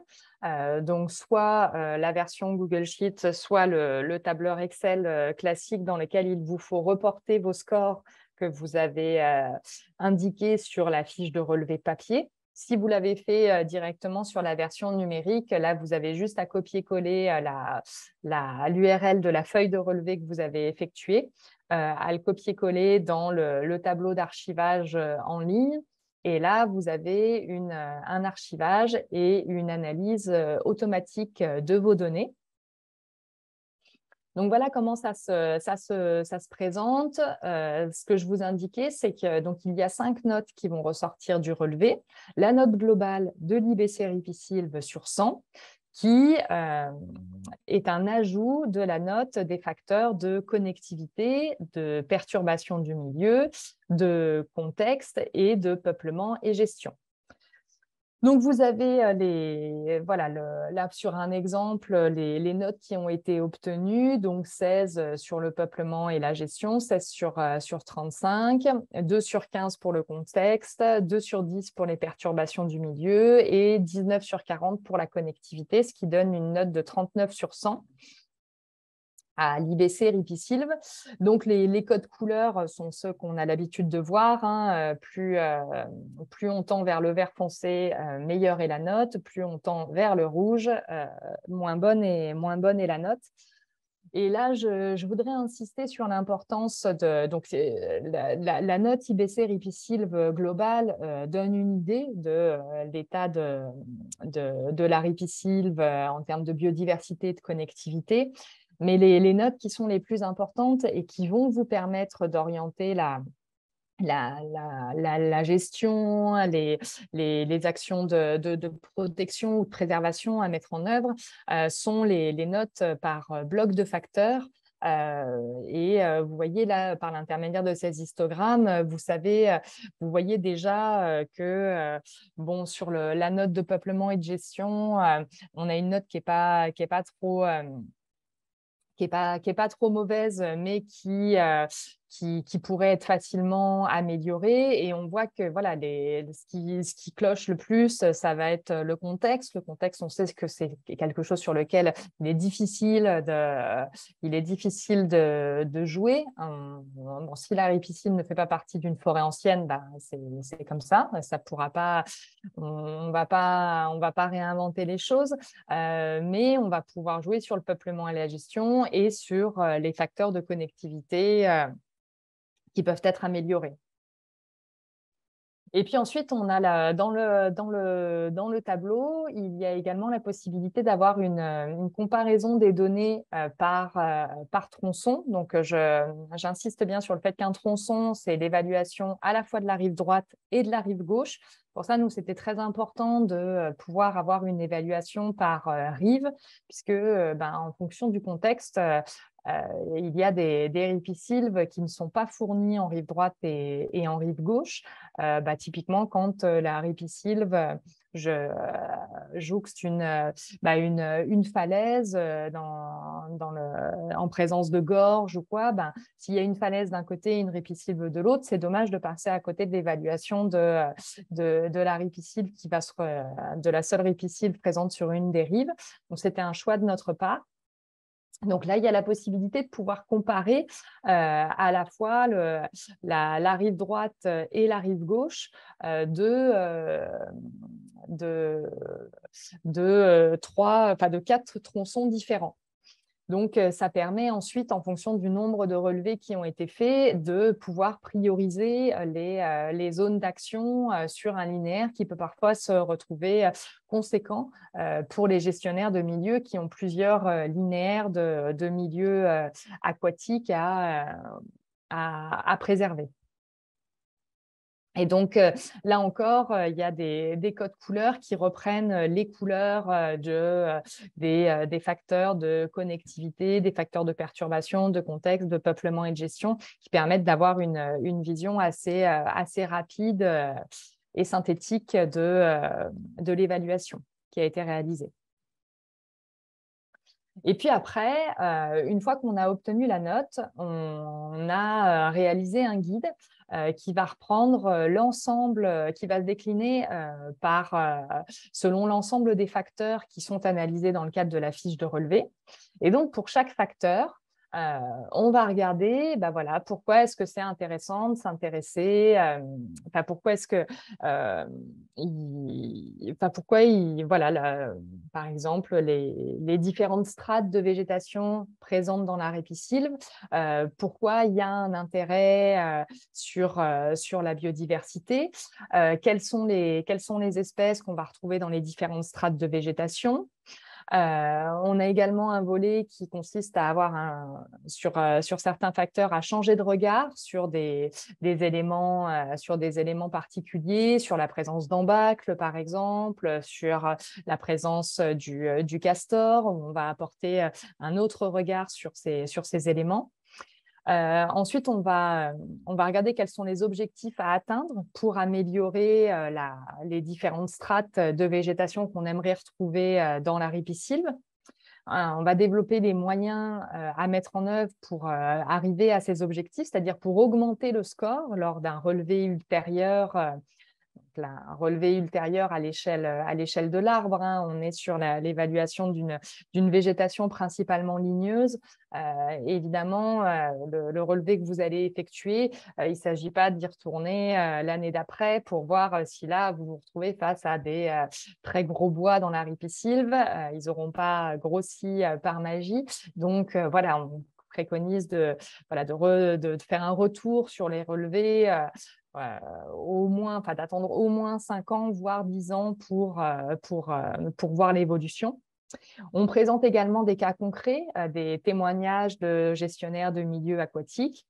euh, donc soit la version Google Sheet, soit le, tableur Excel classique dans lequel il vous faut reporter vos scores que vous avez indiqués sur la fiche de relevé papier. Si vous l'avez fait directement sur la version numérique, là, vous avez juste à copier-coller l'URL de la feuille de relevé que vous avez effectuée, à le copier-coller dans le tableau d'archivage en ligne et là, vous avez euh, un archivage et une analyse euh, automatique euh, de vos données. Donc voilà comment ça se, présente. ce que je vous indiquais, c'est qu'il y a cinq notes qui vont ressortir du relevé. La note globale de l'IBC Ripisylve sur 100, qui euh, est un ajout de la note des facteurs de connectivité, de perturbation du milieu, de contexte et de peuplement et gestion. Donc, vous avez euh, les, voilà, là sur un exemple, les, notes qui ont été obtenues, donc 16 euh, sur le peuplement et la gestion, 16 sur, euh, sur 35, 2 sur 15 pour le contexte, 2 sur 10 pour les perturbations du milieu et 19 sur 40 pour la connectivité, ce qui donne une note de 39 sur 100 à l'IBC Ripisylve. Donc, les, codes couleurs sont ceux qu'on a l'habitude de voir. Hein. Euh, plus, euh, plus on tend vers le vert foncé, euh, meilleure est la note. Plus on tend vers le rouge, moins, bonne est, moins bonne est la note. Et là, je, voudrais insister sur l'importance de donc la, note IBC Ripisylve globale donne une idée de l'état de, de, la ripisylve en termes de biodiversité, de connectivité. Mais les, notes qui sont les plus importantes et qui vont vous permettre d'orienter la, la, gestion, les, les, actions de, protection ou de préservation à mettre en œuvre euh, sont les, notes par bloc de facteurs. Euh, et euh, vous voyez là, par l'intermédiaire de ces histogrammes, vous savez, vous voyez déjà que bon, sur la note de peuplement et de gestion, on a une note qui n'est pas, qui est pas trop qui n'est pas, pas trop mauvaise, mais qui, euh, qui, pourrait être facilement amélioré. Et on voit que voilà, ce, qui, ce qui cloche le plus, ça va être le contexte. Le contexte, on sait que c'est quelque chose sur lequel il est difficile de, il est difficile de, de jouer. Bon, si la ripiscine ne fait pas partie d'une forêt ancienne, bah, c'est comme ça. Ça pourra pas, on va pas, on va pas réinventer les choses, euh, mais on va pouvoir jouer sur le peuplement et la gestion et sur euh, les facteurs de connectivité. Euh, qui peuvent être améliorés. Et puis ensuite, on a dans, le, dans, le, dans le tableau, il y a également la possibilité d'avoir une, comparaison des données euh, par, euh, par tronçon. Donc, j'insiste bien sur le fait qu'un tronçon, c'est l'évaluation à la fois de la rive droite et de la rive gauche. Pour ça, nous, c'était très important de euh, pouvoir avoir une évaluation par rive, puisque ben, en fonction du contexte, euh, il y a des, des ripisylves qui ne sont pas fournis en rive droite et, en rive gauche. Euh, bah, typiquement, quand euh, la ripisylve je, jouxte une, bah, une, falaise en présence de gorge ou quoi, ben, s'il y a une falaise d'un côté et une ripisylve de l'autre, c'est dommage de passer à côté de l'évaluation de, la ripisylve qui va se, de la seule ripisylve présente sur une des rives. Donc, c'était un choix de notre part. Donc là, il y a la possibilité de pouvoir comparer euh, à la fois la, rive droite et la rive gauche euh, euh, de quatre tronçons différents. Donc, euh, ça permet ensuite, en fonction du nombre de relevés qui ont été faits, de pouvoir prioriser euh, euh, les, zones d'action sur un linéaire qui peut parfois se retrouver conséquent pour les gestionnaires de milieux qui ont plusieurs linéaires de, milieux aquatiques à préserver. Et donc, euh, là encore, euh, il y a des, codes couleurs qui reprennent euh, les couleurs de, des, facteurs de connectivité, des facteurs de perturbation, de contexte, de peuplement et de gestion, qui permettent d'avoir une, vision assez, rapide et synthétique de l'évaluation qui a été réalisée. Et puis après, une fois qu'on a obtenu la note, on a réalisé un guide euh, qui va reprendre euh, l'ensemble, euh, qui va se décliner par, selon l'ensemble des facteurs qui sont analysés dans le cadre de la fiche de relevé. Et donc, pour chaque facteur, euh, on va regarder, bah voilà, pourquoi est-ce que c'est intéressant de s'intéresser, euh, pourquoi est-ce que, euh, pourquoi voilà, par exemple, les, différentes strates de végétation présentes dans la répisylve, pourquoi il y a un intérêt sur, sur la biodiversité, quelles sont, les, quelles sont les espèces qu'on va retrouver dans les différentes strates de végétation, euh, on a également un volet qui consiste à avoir sur, euh, sur certains facteurs à changer de regard sur des, éléments, euh, sur des éléments particuliers, sur la présence d'embâcles par exemple, sur la présence du, du castor. On va apporter un autre regard sur ces, sur ces éléments. Euh, ensuite, on va, on va regarder quels sont les objectifs à atteindre pour améliorer euh, les différentes strates de végétation qu'on aimerait retrouver euh, dans la ripisylve. on va développer des moyens à mettre en œuvre pour arriver à ces objectifs, c'est-à-dire pour augmenter le score lors d'un relevé ultérieur un relevé ultérieur à l'échelle de l'arbre. Hein. On est sur l'évaluation d'une végétation principalement ligneuse. Euh, évidemment, euh, le, relevé que vous allez effectuer, euh, il ne s'agit pas d'y retourner l'année d'après pour voir si là, vous vous retrouvez face à des très gros bois dans la ripisylve. ils n'auront pas grossi par magie. Donc, voilà, on préconise de, faire un retour sur les relevés au moins, enfin, d'attendre au moins 5 ans, voire 10 ans pour, euh, pour, euh, pour voir l'évolution. On présente également des cas concrets, euh, des témoignages de gestionnaires de milieux aquatiques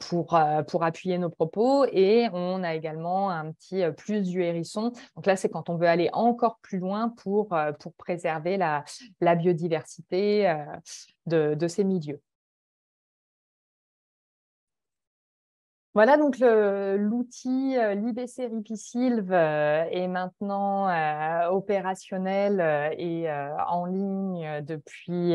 pour, pour appuyer nos propos et on a également un petit plus du hérisson. Donc là, c'est quand on veut aller encore plus loin pour, pour préserver la, la biodiversité de, de ces milieux. Voilà, donc l'outil euh, l'IBC Ripisylve euh, est maintenant euh, opérationnel et en ligne depuis,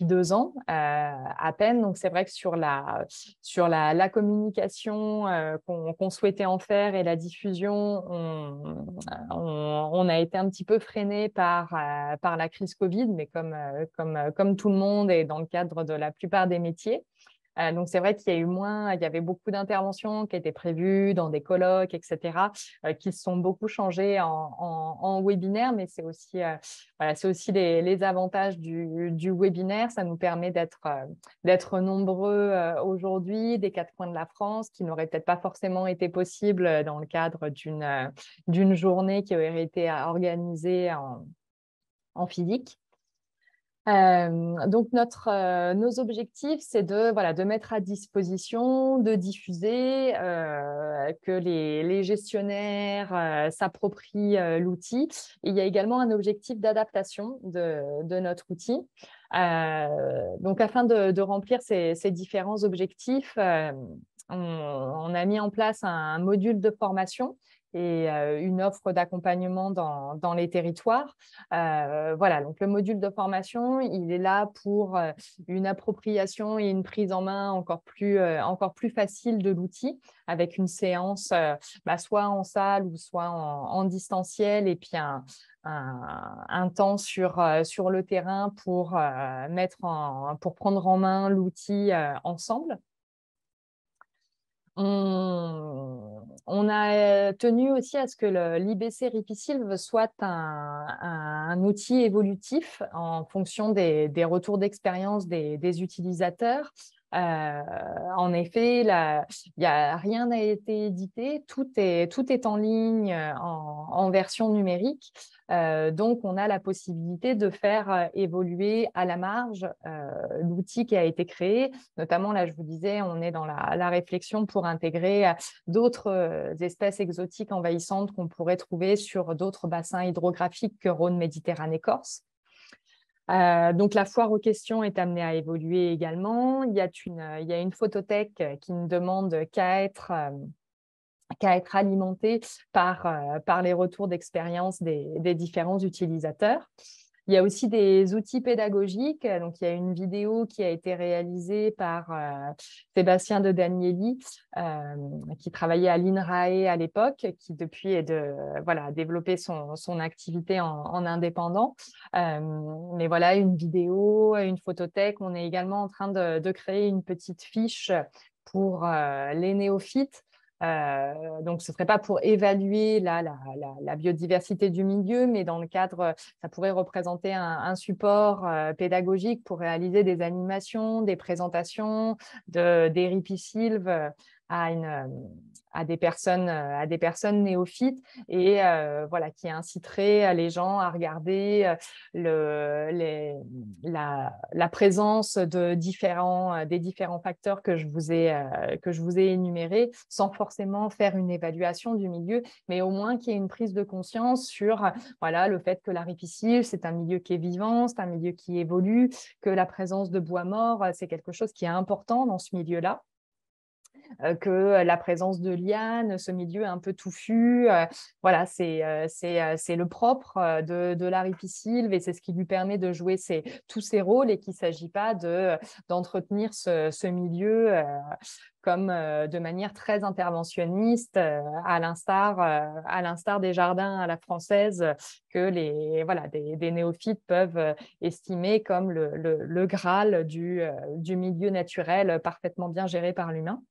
deux ans à peine. Donc c'est vrai que sur la, communication qu'on souhaitait en faire et la diffusion, on, a été un petit peu freiné par, par la crise Covid, mais comme, comme, comme tout le monde et dans le cadre de la plupart des métiers. Donc, c'est vrai qu'il y a eu moins, il y avait beaucoup d'interventions qui étaient prévues dans des colloques, etc., qui se sont beaucoup changées en, webinaire, mais c'est aussi, voilà, c'est aussi les, avantages du, du, webinaire. Ça nous permet d'être, nombreux aujourd'hui des quatre coins de la France, qui n'auraient peut-être pas forcément été possibles dans le cadre d'une, d'une journée qui aurait été organisée en, en physique. Euh, donc, notre, euh, nos objectifs, c'est de, voilà, de mettre à disposition, de diffuser, euh, que les, les gestionnaires s'approprient l'outil. Il y a également un objectif d'adaptation de, de, notre outil. donc, afin de, remplir ces, ces, différents objectifs, on, a mis en place un module de formation et une offre d'accompagnement dans, dans, les territoires. voilà, donc le module de formation, il est là pour une appropriation et une prise en main encore plus, encore plus facile de l'outil, avec une séance bah, soit en salle ou soit en, distanciel, et puis un, un, temps sur, sur le terrain pour, mettre en, pour prendre en main l'outil ensemble. On, a euh, tenu aussi à ce que l'IBC Ripisilve soit un, outil évolutif en fonction des, retours d'expérience des, utilisateurs. Euh, en effet, rien n'a été édité, tout est, en ligne euh, en, version numérique. Euh, donc, on a la possibilité de faire évoluer à la marge l'outil qui a été créé. Notamment, là, je vous disais, on est dans la, réflexion pour intégrer d'autres espèces exotiques envahissantes qu'on pourrait trouver sur d'autres bassins hydrographiques que Rhône-Méditerranée-Corse. Euh, donc, la foire aux questions est amenée à évoluer également. Il y a une, une photothèque qui ne demande qu'à être, euh, être alimentée par, euh, les retours d'expérience des, différents utilisateurs. Il y a aussi des outils pédagogiques. Donc, il y a une vidéo qui a été réalisée par euh, Sébastien de Danieli, euh, qui travaillait à l'INRAE à l'époque, qui depuis est de voilà développer son, activité en, indépendant. Euh, mais voilà, une vidéo, une photothèque. On est également en train de créer une petite fiche pour les néophytes euh, donc, ce ne serait pas pour évaluer la, biodiversité du milieu, mais dans le cadre, ça pourrait représenter un, support euh, pédagogique pour réaliser des animations, des présentations de, des ripisylves à, une, à, des personnes, à des personnes néophytes et euh, voilà, qui inciterait les gens à regarder la, présence de différents, des différents facteurs que je vous ai, que je vous ai énumérés sans forcément faire une évaluation du milieu, mais au moins qu'il y ait une prise de conscience sur voilà, le fait que la ripisylve, c'est un milieu qui est vivant, c'est un milieu qui évolue, que la présence de bois mort, c'est quelque chose qui est important dans ce milieu-là. Euh, que la présence de lianes, ce milieu un peu touffu, euh, voilà, c'est euh, le propre de, de la ripisylve et c'est ce qui lui permet de jouer tous ses rôles et qu'il ne s'agit pas d'entretenir ce, ce, milieu comme de manière très interventionniste, à l'instar à l'instar des jardins à la française que les voilà des, des néophytes peuvent estimer comme le, le, le graal du, du milieu naturel parfaitement bien géré par l'humain.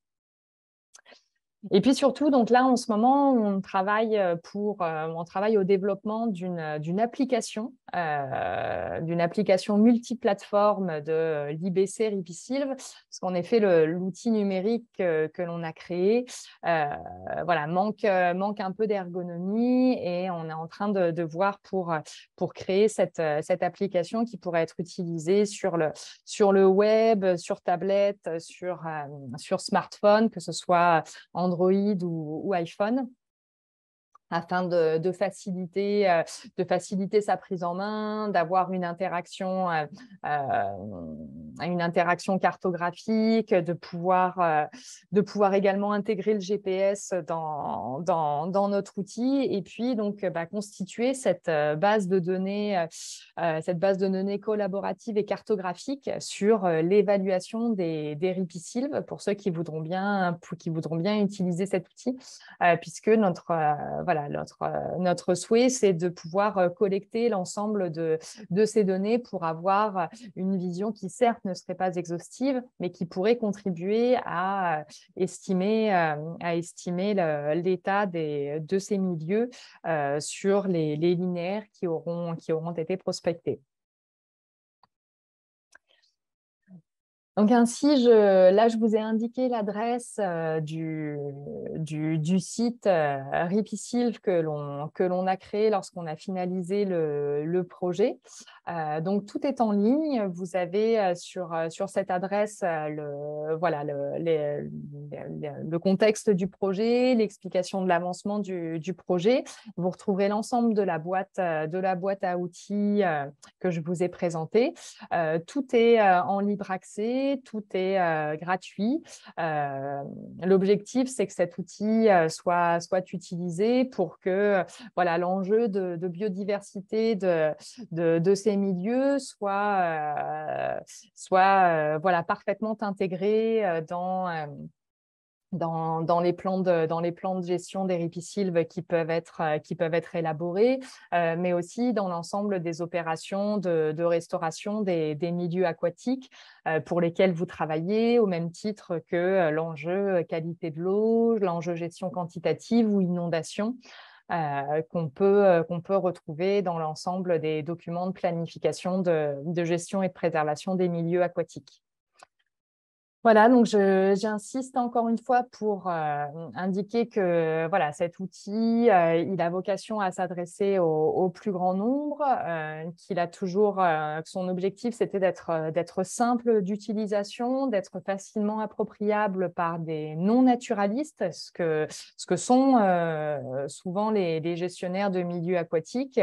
Et puis surtout, donc là, en ce moment, on travaille, euh, pour, euh, on travaille au développement d'une euh, application, d'une application multiplateforme de l'IBC Ripisylve, parce qu'en effet, l'outil numérique que, l'on a créé voilà, manque, manque un peu d'ergonomie et on est en train de, voir pour, pour créer cette, cette application qui pourrait être utilisée sur le, sur le web, sur tablette, sur, sur smartphone, que ce soit Android Android ou, iPhone afin de, faciliter, euh, de faciliter sa prise en main, d'avoir une interaction, euh, euh, cartographique, de pouvoir, également intégrer le GPS dans, dans, notre outil et puis donc bah, constituer cette base de données, cette base de données collaborative et cartographique sur l'évaluation des, des ripisylves pour ceux qui voudront bien, qui voudront bien utiliser cet outil, puisque notre voilà, notre, euh, notre souhait, c'est de pouvoir euh, collecter l'ensemble de, ces données pour avoir une vision qui, certes, ne serait pas exhaustive, mais qui pourrait contribuer à estimer, à estimer l'état de ces milieux sur les, les linéaires qui auront, qui auront été prospectés. Donc ainsi, là, je vous ai indiqué l'adresse euh, du, site euh, Ripisilve que l'on a créé lorsqu'on a finalisé le, projet. Euh, donc tout est en ligne. Vous avez sur, sur cette adresse le, voilà, le, le contexte du projet, l'explication de l'avancement du, du, projet. Vous retrouverez l'ensemble de, la boîte, de la boîte à outils que je vous ai présentée. tout est en libre accès tout est euh, gratuit. Euh, l'objectif, c'est que cet outil euh, soit, utilisé pour que voilà, l'enjeu de, biodiversité de, de, ces milieux soit, soit voilà, parfaitement intégré dans dans, les plans de, gestion des ripisylves qui peuvent être, euh, qui peuvent être élaborés, euh, mais aussi dans l'ensemble des opérations de, restauration des, milieux aquatiques euh, pour lesquels vous travaillez, au même titre que l'enjeu qualité de l'eau, l'enjeu gestion quantitative ou inondation. qu'on peut retrouver dans l'ensemble des documents de planification de gestion et de préservation des milieux aquatiques. Voilà, donc j'insiste encore une fois pour euh, indiquer que voilà, cet outil, euh, il a vocation à s'adresser au, plus grand nombre, euh, qu'il a toujours, son objectif, c'était d'être simple d'utilisation, d'être facilement appropriable par des non-naturalistes, ce que, ce que sont souvent les, les, gestionnaires de milieux aquatiques,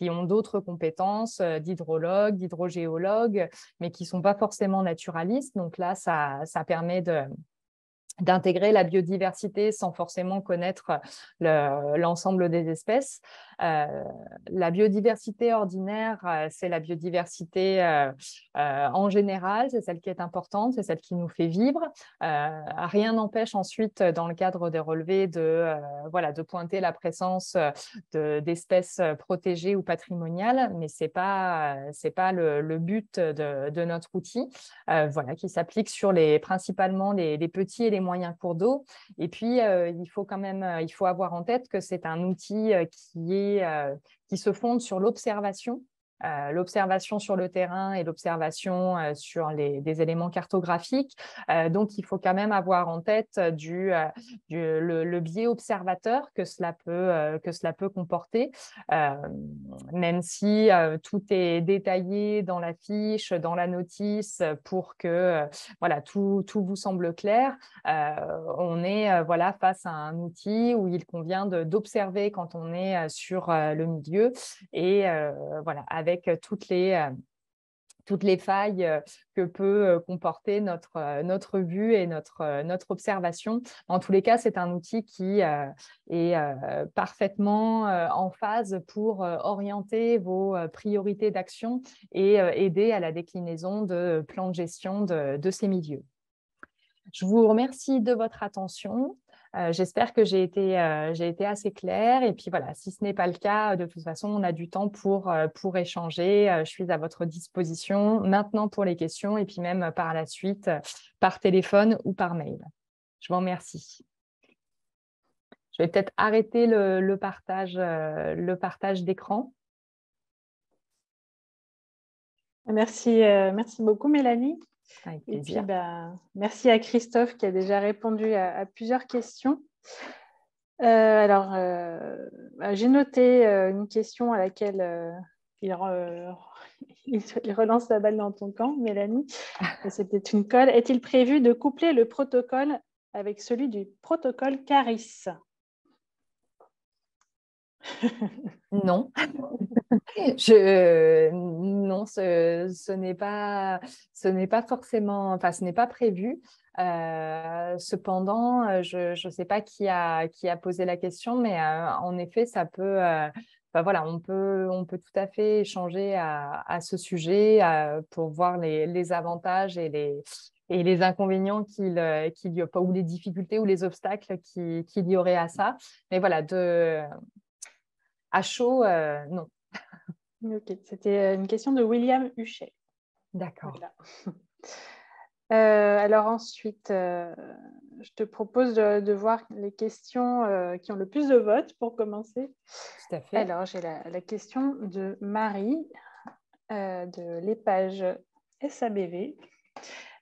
qui ont d'autres compétences d'hydrologue, d'hydrogéologue, mais qui ne sont pas forcément naturalistes. Donc là, ça, ça permet de, d'intégrer la biodiversité sans forcément connaître l'ensemble des espèces. Euh, la biodiversité ordinaire, euh, c'est la biodiversité euh, en général, c'est celle qui est importante, c'est celle qui nous fait vivre. rien n'empêche ensuite, dans le cadre des relevés, de, voilà, de pointer la présence d'espèces protégées ou patrimoniales, mais ce n'est pas, pas le, but de, notre outil, voilà, qui s'applique sur les, principalement les, les petits et les moyens cours d'eau. Et puis, il faut quand même il faut avoir en tête que c'est un outil qui est euh, qui se fonde sur l'observation euh, l'observation sur le terrain et l'observation euh, sur les, des éléments cartographiques. Euh, donc, il faut quand même avoir en tête du, le, biais observateur que cela peut, que cela peut comporter, même si tout est détaillé dans la fiche, dans la notice, pour que voilà, tout, tout vous semble clair. on est voilà, face à un outil où il convient d'observer quand on est sur le milieu et voilà, avec toutes les, toutes les failles que peut comporter notre, vue et notre, observation. En tous les cas, c'est un outil qui est parfaitement en phase pour orienter vos priorités d'action et aider à la déclinaison de plans de gestion de ces milieux. Je vous remercie de votre attention. Euh, j'espère que j'ai été, euh, été, assez claire. Et puis voilà, si ce n'est pas le cas, de toute façon, on a du temps pour, euh, pour échanger. je suis à votre disposition maintenant pour les questions et puis même par la suite par téléphone ou par mail. Je vous remercie. Je vais peut-être arrêter le, partage, le partage d'écran. Merci, merci beaucoup, Mélanie. Et puis, bah, merci à Christophe qui a déjà répondu à, plusieurs questions. Euh, alors, euh, bah, j'ai noté euh, une question à laquelle [LAUGHS] il, il, relance la balle dans ton camp, Mélanie. [LAUGHS] C'était une colle. Est-il prévu de coupler le protocole avec celui du protocole CARIS? Non. [LAUGHS] je, non, ce, n'est pas, ce n'est pas forcément, enfin, ce n'est pas prévu. Euh, cependant, je ne sais pas qui a, qui a posé la question, mais euh, en effet, ça peut. Euh, voilà, on peut, on peut tout à fait échanger à, à ce sujet pour voir les, les, avantages et les, et les inconvénients qu'il y a, ou les difficultés ou les obstacles qu'il y aurait à ça. Mais voilà, de, à chaud, euh, non. [LAUGHS] Ok, c'était euh, une question de William Huchet. D'accord. [LAUGHS] alors ensuite, je te propose de, voir les questions qui ont le plus de votes pour commencer. Tout à fait. Alors, j'ai la, la, question de Marie de l'épage SABV.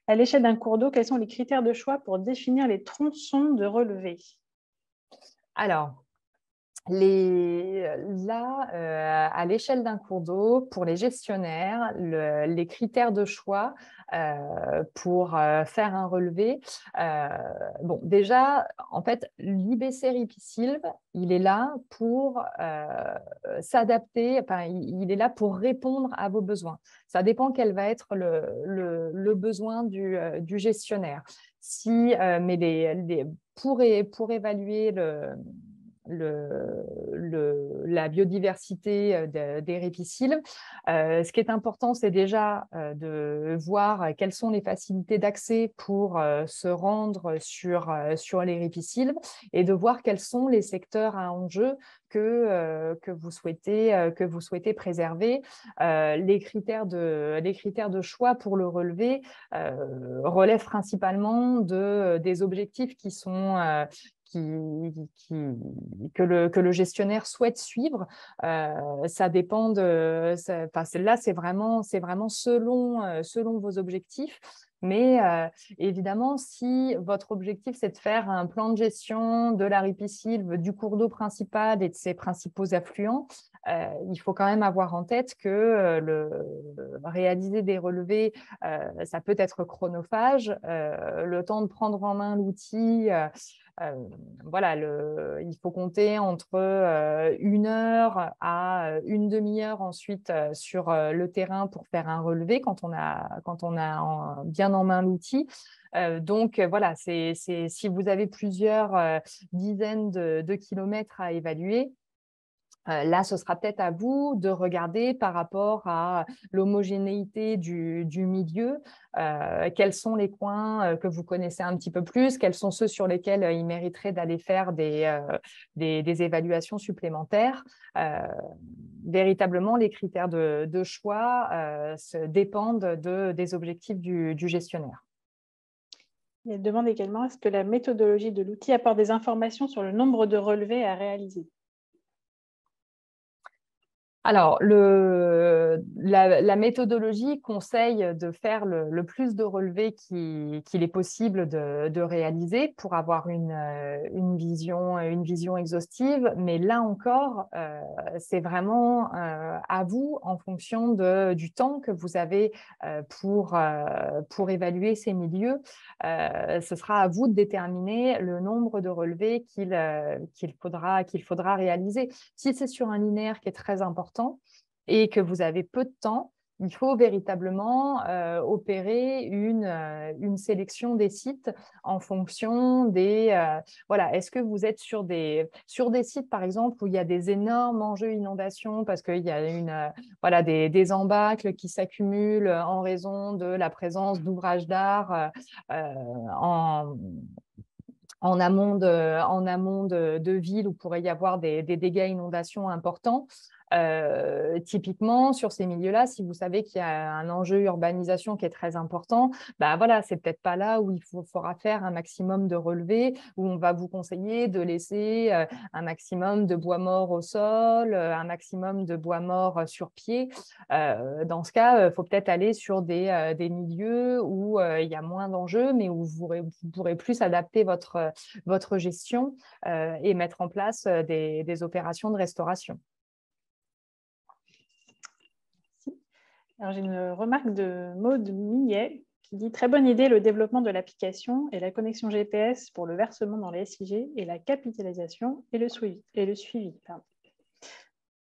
À l'échelle d'un cours d'eau, quels sont les critères de choix pour définir les tronçons de relevé Alors, les, là, euh, à l'échelle d'un cours d'eau, pour les gestionnaires, les critères de choix euh, pour euh, faire un relevé, bon, déjà, en fait, l'IBC Ripisilve, il est là pour s'adapter, enfin, il, est là pour répondre à vos besoins. Ça dépend quel va être le, le, besoin du, du, gestionnaire. Si, mais les, pour, pour évaluer le la biodiversité euh, des répiciles. Euh, ce qui est important, c'est déjà euh, de voir quelles sont les facilités d'accès pour se rendre sur, sur les répiciles et de voir quels sont les secteurs à enjeu que, que, vous, souhaitez, que vous souhaitez préserver. les, critères de, les critères de choix pour le relever relèvent principalement de, des objectifs qui sont, que, le, que le gestionnaire souhaite suivre. Euh, ça dépend de. là, c'est vraiment, vraiment selon, euh, selon vos objectifs. Mais euh, évidemment, si votre objectif, c'est de faire un plan de gestion de la ripisylve, du cours d'eau principal et de ses principaux affluents, il faut quand même avoir en tête que le, réaliser des relevés, ça peut être chronophage. le temps de prendre en main l'outil, euh, voilà, il faut compter entre euh, une heure à euh, une demi-heure ensuite sur le terrain pour faire un relevé quand on a, quand on a bien en main l'outil. donc voilà, c'est, si vous avez plusieurs dizaines de, kilomètres à évaluer, euh, là, ce sera peut-être à vous de regarder par rapport à l'homogénéité du, milieu, euh, quels sont les coins euh, que vous connaissez un petit peu plus, quels sont ceux sur lesquels il mériterait d'aller faire des, évaluations supplémentaires? véritablement, les critères de, choix dépendent de, des objectifs du, du gestionnaire. Il demande également est-ce que la méthodologie de l'outil apporte des informations sur le nombre de relevés à réaliser? Alors, la, méthodologie conseille de faire le, plus de relevés qu'il est possible de, réaliser pour avoir une, vision, une vision exhaustive. Mais là encore, euh, c'est vraiment euh, à vous, en fonction du temps que vous avez euh, pour, pour évaluer ces milieux, ce sera à vous de déterminer le nombre de relevés qu'il faudra, qu'il faudra réaliser. Si c'est sur un linéaire qui est très important, et que vous avez peu de temps, il faut véritablement euh, opérer une, euh, une, sélection des sites en fonction des... Euh, voilà, est-ce que vous êtes sur des, sur des sites, par exemple, où il y a des énormes enjeux inondations parce qu'il y a une, voilà, des, des embâcles qui s'accumulent en raison de la présence d'ouvrages d'art en en amont de, en amont de, villes où pourrait y avoir des, des dégâts inondations importants. Euh, typiquement, sur ces milieux-là, si vous savez qu'il y a un enjeu urbanisation qui est très important, bah voilà, c'est peut-être pas là où il faudra faire un maximum de relevés, où on va vous conseiller de laisser euh, un maximum de bois mort au sol, euh, un maximum de bois mort sur pied. dans ce cas, il faut peut-être aller sur des, des milieux où il y a moins d'enjeux, mais où vous, pourrez plus adapter votre, votre gestion et mettre en place des, des opérations de restauration. J'ai une remarque de Maude Millet qui dit très bonne idée le développement de l'application et la connexion GPS pour le versement dans les SIG et la capitalisation et le suivi. Et le suivi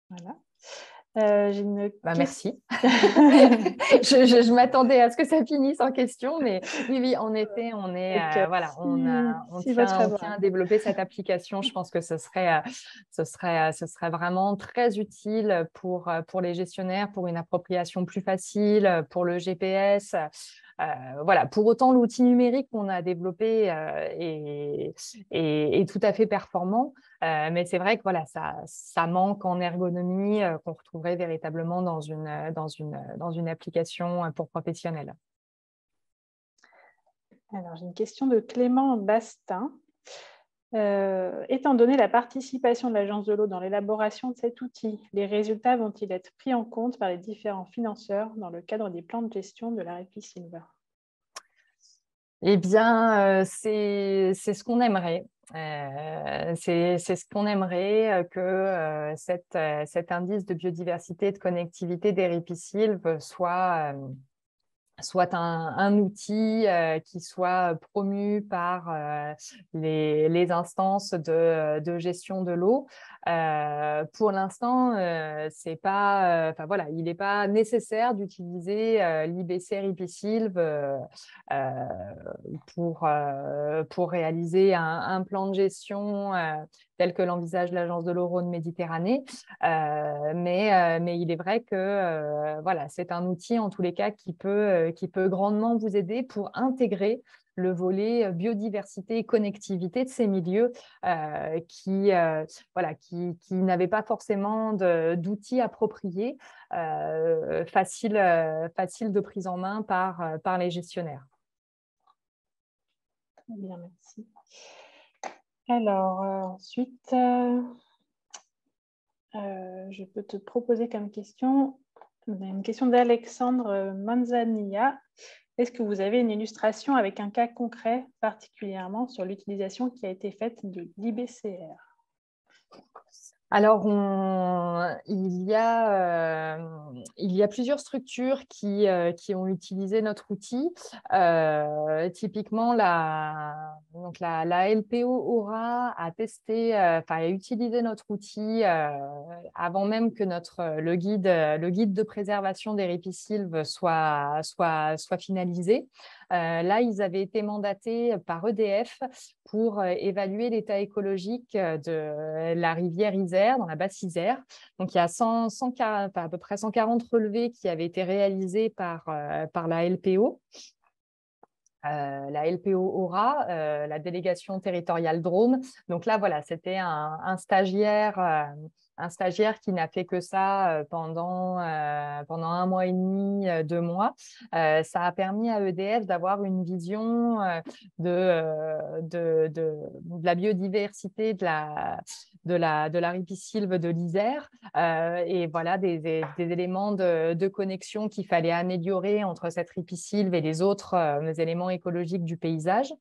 Voilà. Euh, une... bah, merci. [LAUGHS] je, m'attendais à ce que ça finisse en question, mais oui, oui, en effet, on est euh, voilà, on, on, tient, à développer cette application. Je pense que ce serait, euh, ce serait, ce serait vraiment très utile pour, pour les gestionnaires, pour une appropriation plus facile, pour le GPS. Voilà, pour autant, l'outil numérique qu'on a développé est, est, tout à fait performant. Euh, mais c'est vrai que voilà, ça, ça manque en ergonomie euh, qu'on retrouverait véritablement dans une, dans, une, dans une application pour professionnels. Alors, j'ai une question de Clément Bastin. Euh, étant donné la participation de l'Agence de l'eau dans l'élaboration de cet outil, les résultats vont-ils être pris en compte par les différents financeurs dans le cadre des plans de gestion de la Silver? Eh bien, euh, c'est ce qu'on aimerait. Euh, c'est ce qu'on aimerait que cet indice de biodiversité et de connectivité des Silver soit soit un, outil euh, qui soit promu par euh, les, instances de, gestion de l'eau. Euh, pour l'instant, c'est pas, enfin voilà, il n'est pas nécessaire d'utiliser l'IBC RIPISILV pour, pour réaliser un, plan de gestion tel que l'envisage l'Agence de l'euro de Méditerranée. Euh, mais, euh, mais il est vrai que euh, voilà, c'est un outil en tous les cas qui peut, qui peut grandement vous aider pour intégrer le volet biodiversité et connectivité de ces milieux qui, voilà, qui, qui n'avaient pas forcément d'outils appropriés, faciles facile de prise en main par, par les gestionnaires. Très bien, merci. Alors, euh, ensuite, euh, euh, je peux te proposer comme question, une question d'Alexandre Manzanilla. Est-ce que vous avez une illustration avec un cas concret, particulièrement sur l'utilisation qui a été faite de l'IBCR alors, il, y a, euh, il y a plusieurs structures qui, euh, qui ont utilisé notre outil. Euh, typiquement, la, donc la, la, LPO Aura a testé, enfin, a utilisé notre outil avant même que notre, le, guide, le guide de préservation des ripisylves soit, soit, soit finalisé. Euh, là, ils avaient été mandatés par EDF pour euh, évaluer l'état écologique euh, de la rivière Isère, dans la basse Isère. Donc, il y a 100, à peu près 140 relevés qui avaient été réalisés par, la LPO. la LPO Aura, la délégation territoriale drone. Donc là, voilà, c'était un, stagiaire un stagiaire qui n'a fait que ça euh, pendant, euh, pendant un mois et demi, euh, deux mois. ça a permis à EDF d'avoir une vision de, de, de, la biodiversité de la, de la, de la ripisylve de l'Isère et voilà des, des, éléments de, de, connexion qu'il fallait améliorer entre cette ripisylve et les autres éléments écologiques du paysage.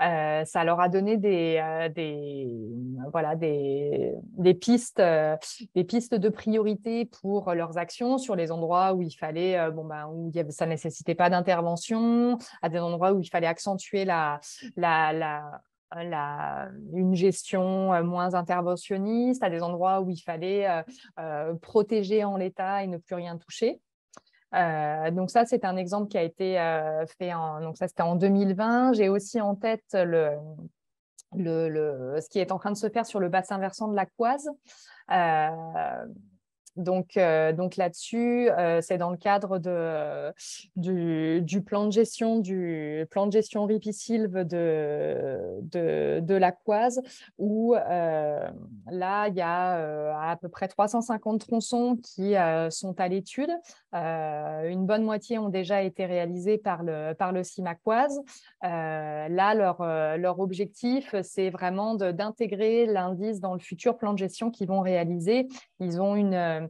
Euh, ça leur a donné des, euh, voilà, des, pistes, euh, des pistes de priorité pour leurs actions sur les endroits où il fallait, bon, ben, où ça nécessitait pas d'intervention, à des endroits où il fallait accentuer la, la la, une gestion moins interventionniste, à des endroits où il fallait protéger en l'état et ne plus rien toucher. Euh, donc ça, c'est un exemple qui a été euh, fait en, donc ça c'était en 2020. J'ai aussi en tête le, le, le, ce qui est en train de se faire sur le bassin versant de la Coise. Euh, donc, euh, donc là-dessus, euh, c'est dans le cadre de, du, plan de gestion du plan de gestion ripisylve de, de, de l'Aquoise, où euh, là, il y a à peu près 350 tronçons qui sont à l'étude. une bonne moitié ont déjà été réalisés par le, par le là, leur, leur objectif, c'est vraiment d'intégrer l'indice dans le futur plan de gestion qu'ils vont réaliser. Ils ont une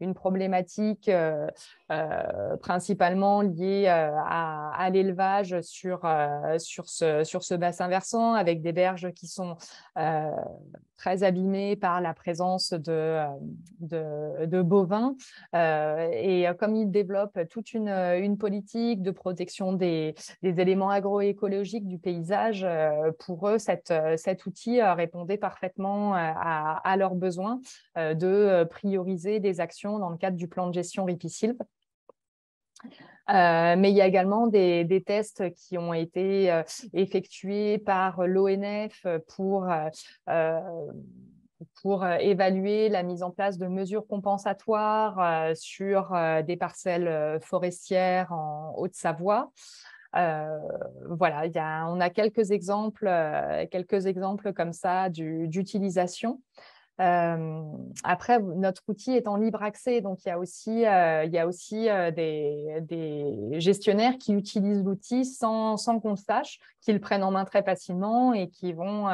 une problématique euh, euh, principalement liée euh, à, l'élevage sur, sur, ce, sur ce bassin versant, avec des berges qui sont très abîmées par la présence de, de, bovins. et comme ils développent toute une, une politique de protection des, des éléments agroécologiques du paysage, pour eux, cet outil répondait parfaitement à leurs besoins de prioriser des actions dans le cadre du plan de gestion Ripisylve. Euh, mais il y a également des, tests qui ont été euh, effectués par l'ONF pour, euh, pour évaluer la mise en place de mesures compensatoires sur des parcelles forestières en Haute-Savoie. voilà, on a quelques exemples, quelques exemples comme ça d'utilisation. Après, notre outil est en libre accès, donc il y a aussi, il y a aussi des, des, gestionnaires qui utilisent l'outil sans, sans qu'on le sache, qui le prennent en main très facilement et qui vont,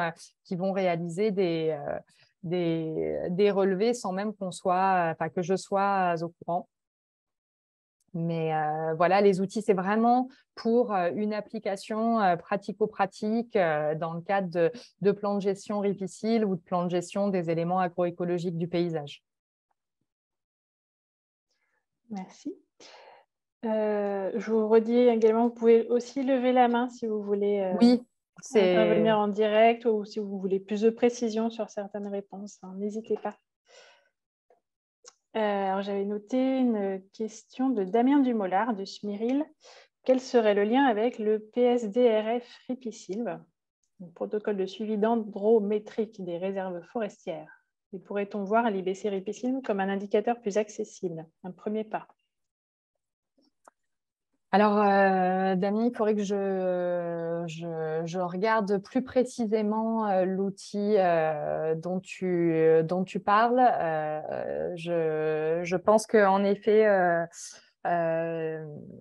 qui vont réaliser des, des, des relevés sans même qu'on soit, enfin, que je sois au courant. Mais euh, voilà, les outils, c'est vraiment pour euh, une application euh, pratico-pratique dans le cadre de, de plans de gestion difficiles ou de plans de gestion des éléments agroécologiques du paysage. Merci. je vous redis également, vous pouvez aussi lever la main si vous voulez oui, intervenir en direct ou si vous voulez plus de précision sur certaines réponses. Hein, n'hésitez pas. Euh, alors, j'avais noté une question de Damien Dumollard de Smiril. Quel serait le lien avec le PSDRF Ripisilve, le protocole de suivi dendrométrique des réserves forestières? Et pourrait-on voir l'IBC Ripisilve comme un indicateur plus accessible, un premier pas alors, euh, il faudrait que je, regarde plus précisément euh, l'outil euh, dont, tu, parles. Je, je, pense qu'en effet,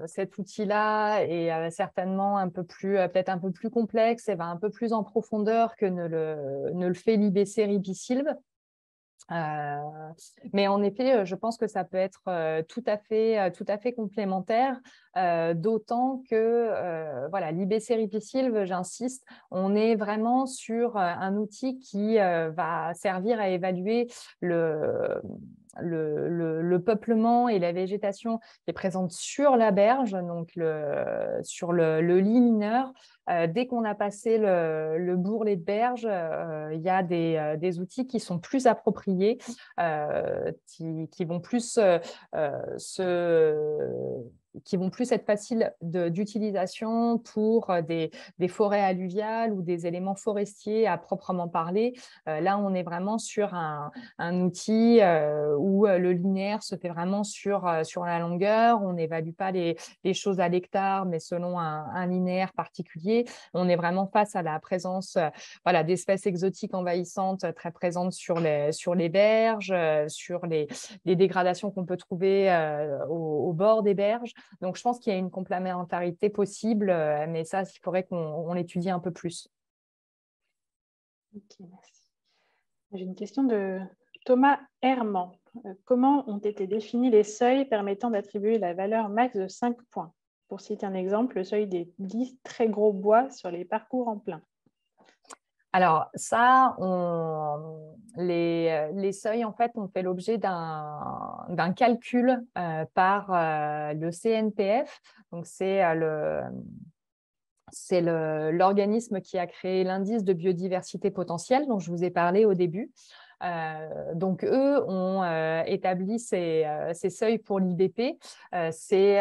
cet outil-là est certainement un peu plus, peut-être un peu plus complexe et va un peu plus en profondeur que ne le, ne fait l'IBC Ribisilve. Euh, mais en effet, euh, je pense que ça peut être euh, tout à fait, tout à fait complémentaire, d'autant que voilà, l'IBC Ripisilve, j'insiste, on est vraiment sur un outil qui va servir à évaluer le, le, le, peuplement et la végétation est présente sur la berge, donc sur le, lit mineur. Euh, dès qu'on a passé le, bourrelet de berge, euh, il y a des, euh, des, outils qui sont plus appropriés, qui, vont plus se qui vont plus être faciles d'utilisation pour euh, des, forêts alluviales ou des éléments forestiers à proprement parler. Euh, là, on est vraiment sur un, outil euh, où le linéaire se fait vraiment sur, sur la longueur. On n'évalue pas les, choses à l'hectare, mais selon un, linéaire particulier. On est vraiment face à la présence voilà, d'espèces exotiques envahissantes très présentes sur les, sur les berges, sur les, dégradations qu'on peut trouver au, au, bord des berges. Donc, je pense qu'il y a une complémentarité possible, euh, mais ça, il faudrait qu'on l'étudie un peu plus. J'ai une question de Thomas Herman. Euh, comment ont été définis les seuils permettant d'attribuer la valeur max de 5 points? Pour citer un exemple, le seuil des 10 très gros bois sur les parcours en plein. Alors, ça, les, seuils, en fait, ont fait l'objet d'un calcul euh, par euh, le CNPF. C'est euh, l'organisme qui a créé l'indice de biodiversité potentielle dont je vous ai parlé au début. donc, eux ont établi ces, ces, seuils pour l'IBP. c'est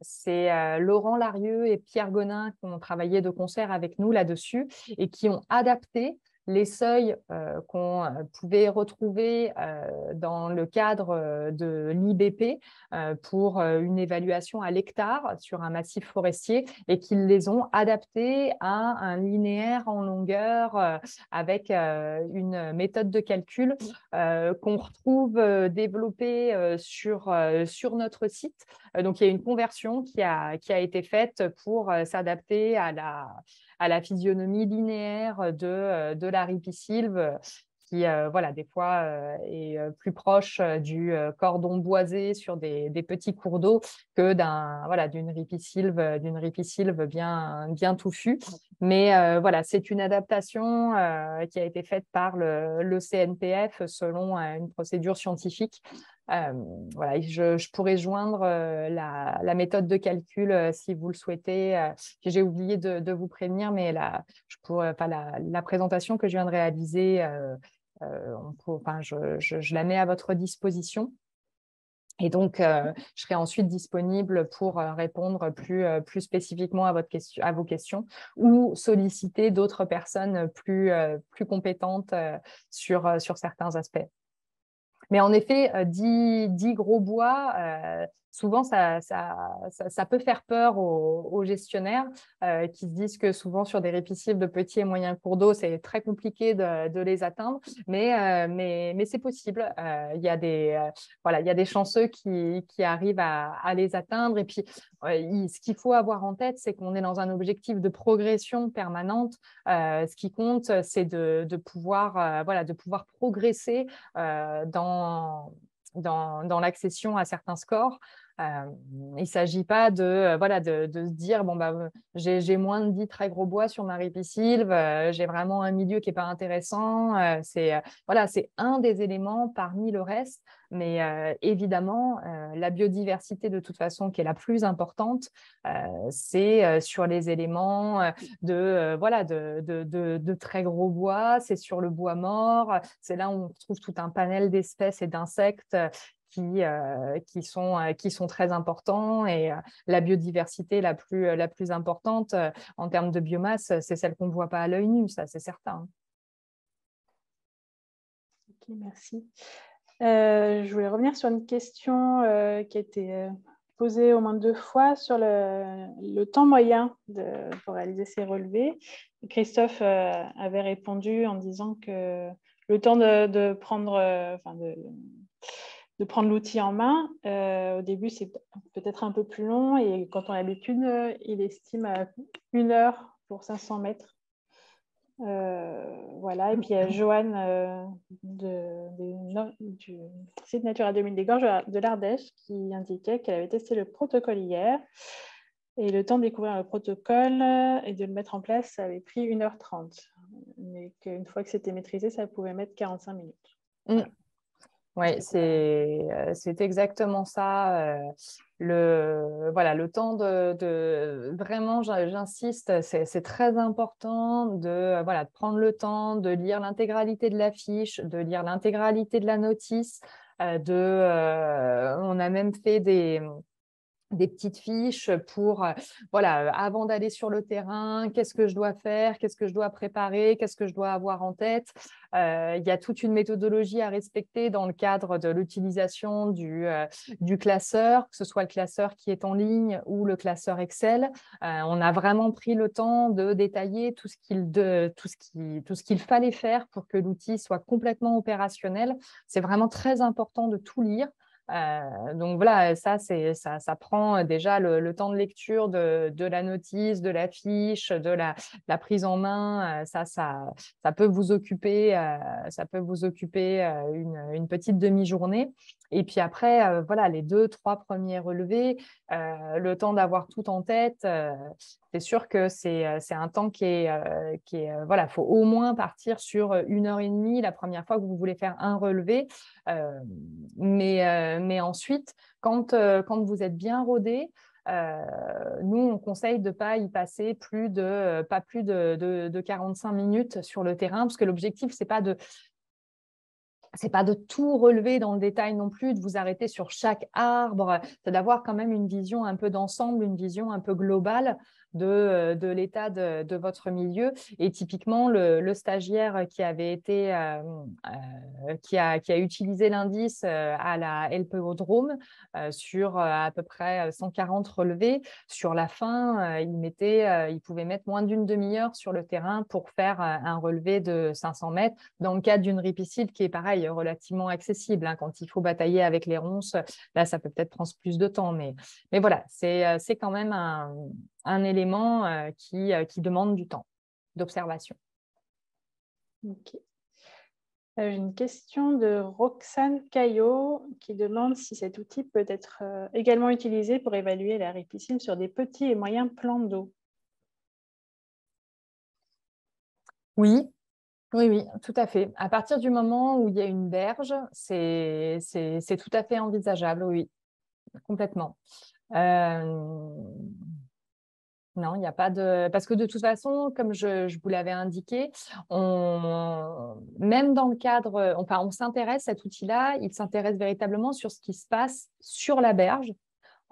c'est euh, Laurent Larieux et Pierre Gonin qui ont travaillé de concert avec nous là-dessus et qui ont adapté les seuils euh, qu'on euh, pouvait retrouver euh, dans le cadre de l'IBP pour une évaluation à l'hectare sur un massif forestier et qu'ils les ont adaptés à un linéaire en longueur avec une méthode de calcul qu'on retrouve développée sur, sur notre site. Donc, il y a une conversion qui a, qui a été faite pour s'adapter à la, à la physionomie linéaire de, de la ripisylve qui, euh, voilà, des fois euh, est plus proche du cordon boisé sur des, petits cours d'eau que d'un, voilà, d'une ripisylve, d'une ripisylve bien, bien touffue. Mais voilà, c'est une adaptation qui a été faite par le CNPF selon une procédure scientifique euh, voilà, je, pourrais joindre euh, la, méthode de calcul euh, si vous le souhaitez. J'ai oublié de, vous prévenir, mais la, présentation que je viens de réaliser, je, la mets à votre disposition. Et donc, je serai ensuite disponible pour répondre plus, spécifiquement à, votre question, à vos questions ou solliciter d'autres personnes plus, compétentes sur certains aspects. Mais en effet, 10, euh, gros bois, euh, souvent, ça, peut faire peur aux, gestionnaires qui se disent que souvent sur des ripisylves de petits et moyens cours d'eau, c'est très compliqué de, les atteindre, mais, mais c'est possible. Il y, a des, voilà, il y a des chanceux qui, arrivent à, les atteindre. Et puis, ce qu'il faut avoir en tête, c'est qu'on est dans un objectif de progression permanente. ce qui compte, c'est de, pouvoir, progresser dans l'accession à certains scores. Il ne s'agit pas de, euh, voilà, de, se dire bon, bah, j'ai moins de 10 très gros bois sur ma ripisylve, j'ai vraiment un milieu qui n'est pas intéressant. c'est voilà, un des éléments parmi le reste, mais évidemment, la biodiversité de toute façon qui est la plus importante, c'est sur les éléments de, voilà, de, de, de très gros bois, c'est sur le bois mort, c'est là où on trouve tout un panel d'espèces et d'insectes qui, euh, qui, sont, euh, qui sont très importants et euh, la biodiversité la plus, la plus importante en termes de biomasse, c'est celle qu'on ne voit pas à l'œil nu, ça c'est certain. Ok, merci. je voulais revenir sur une question qui a été posée au moins deux fois sur le, temps moyen pour réaliser ces relevés. Christophe avait répondu en disant que le temps de, de prendre, enfin de prendre l'outil en main. Euh, au début, c'est peut-être un peu plus long et quand on a l'habitude, euh, il estime à une heure pour 500 mètres. Euh, voilà, et puis il y a Joanne du site Natura 2000 des Gorges de l'Ardèche qui indiquait qu'elle avait testé le protocole hier et le temps de découvrir le protocole et de le mettre en place, ça avait pris 1h30. Mais qu'une fois que c'était maîtrisé, ça pouvait mettre 45 minutes. Mm. Oui, euh, c'est exactement ça. Euh, le, voilà, le temps de, vraiment, j'insiste, c'est très important de, voilà, prendre le temps de lire l'intégralité de la fiche, de lire l'intégralité de la notice. Euh, de, on a même fait des, des petites fiches pour, euh, voilà, euh, avant d'aller sur le terrain, qu'est-ce que je dois faire, qu'est-ce que je dois préparer, qu'est-ce que je dois avoir en tête. Euh, il y a toute une méthodologie à respecter dans le cadre de l'utilisation du, classeur, que ce soit le classeur qui est en ligne ou le classeur Excel. on a vraiment pris le temps de détailler tout ce qu'il tout ce qu'il fallait faire pour que l'outil soit complètement opérationnel. C'est vraiment très important de tout lire. Euh, donc voilà, ça, ça, ça prend déjà le, temps de lecture de, la notice, de la fiche, de la, prise en main. Euh, ça, ça, ça peut vous occuper, euh, ça peut vous occuper une, petite demi-journée. Et puis après, voilà, les deux, trois premiers relevés, le temps d'avoir tout en tête, c'est sûr que c'est un temps qui est, qui est voilà, faut au moins partir sur une heure et demie la première fois que vous voulez faire un relevé. mais euh, mais ensuite, quand, euh, quand vous êtes bien rodé, euh, nous, on conseille de ne pas y passer plus de, pas plus de, de, 45 minutes sur le terrain, parce que l'objectif, ce n'est pas de pas de tout relever dans le détail non plus, de vous arrêter sur chaque arbre, c'est d'avoir quand même une vision un peu d'ensemble, une vision un peu globale de, euh, de l'état de, votre milieu. Et typiquement, le, stagiaire qui avait été, euh, euh, qui, a, qui a utilisé l'indice à la LPO sur à peu près 140 relevés, sur la fin, il, mettait, il pouvait mettre moins d'une demi-heure sur le terrain pour faire un relevé de 500 mètres dans le cadre d'une ripicide qui est pareil, relativement accessible. Hein. Quand il faut batailler avec les ronces, là, ça peut peut-être prendre plus de temps. Mais, mais voilà, c'est quand même un, un élément euh, qui, euh, qui, demande du temps d'observation. Ok. Euh, j'ai une question de Roxane Caillot qui demande si cet outil peut être également utilisé pour évaluer la ripiscine sur des petits et moyens plans d'eau. Oui, oui, oui, tout à fait. À partir du moment où il y a une berge, c'est tout à fait envisageable, oui, complètement. Non, il n'y a pas de. Parce que de toute façon, comme je, vous l'avais indiqué, même dans le cadre, enfin, on s'intéresse cet outil-là, il s'intéresse véritablement sur ce qui se passe sur la berge.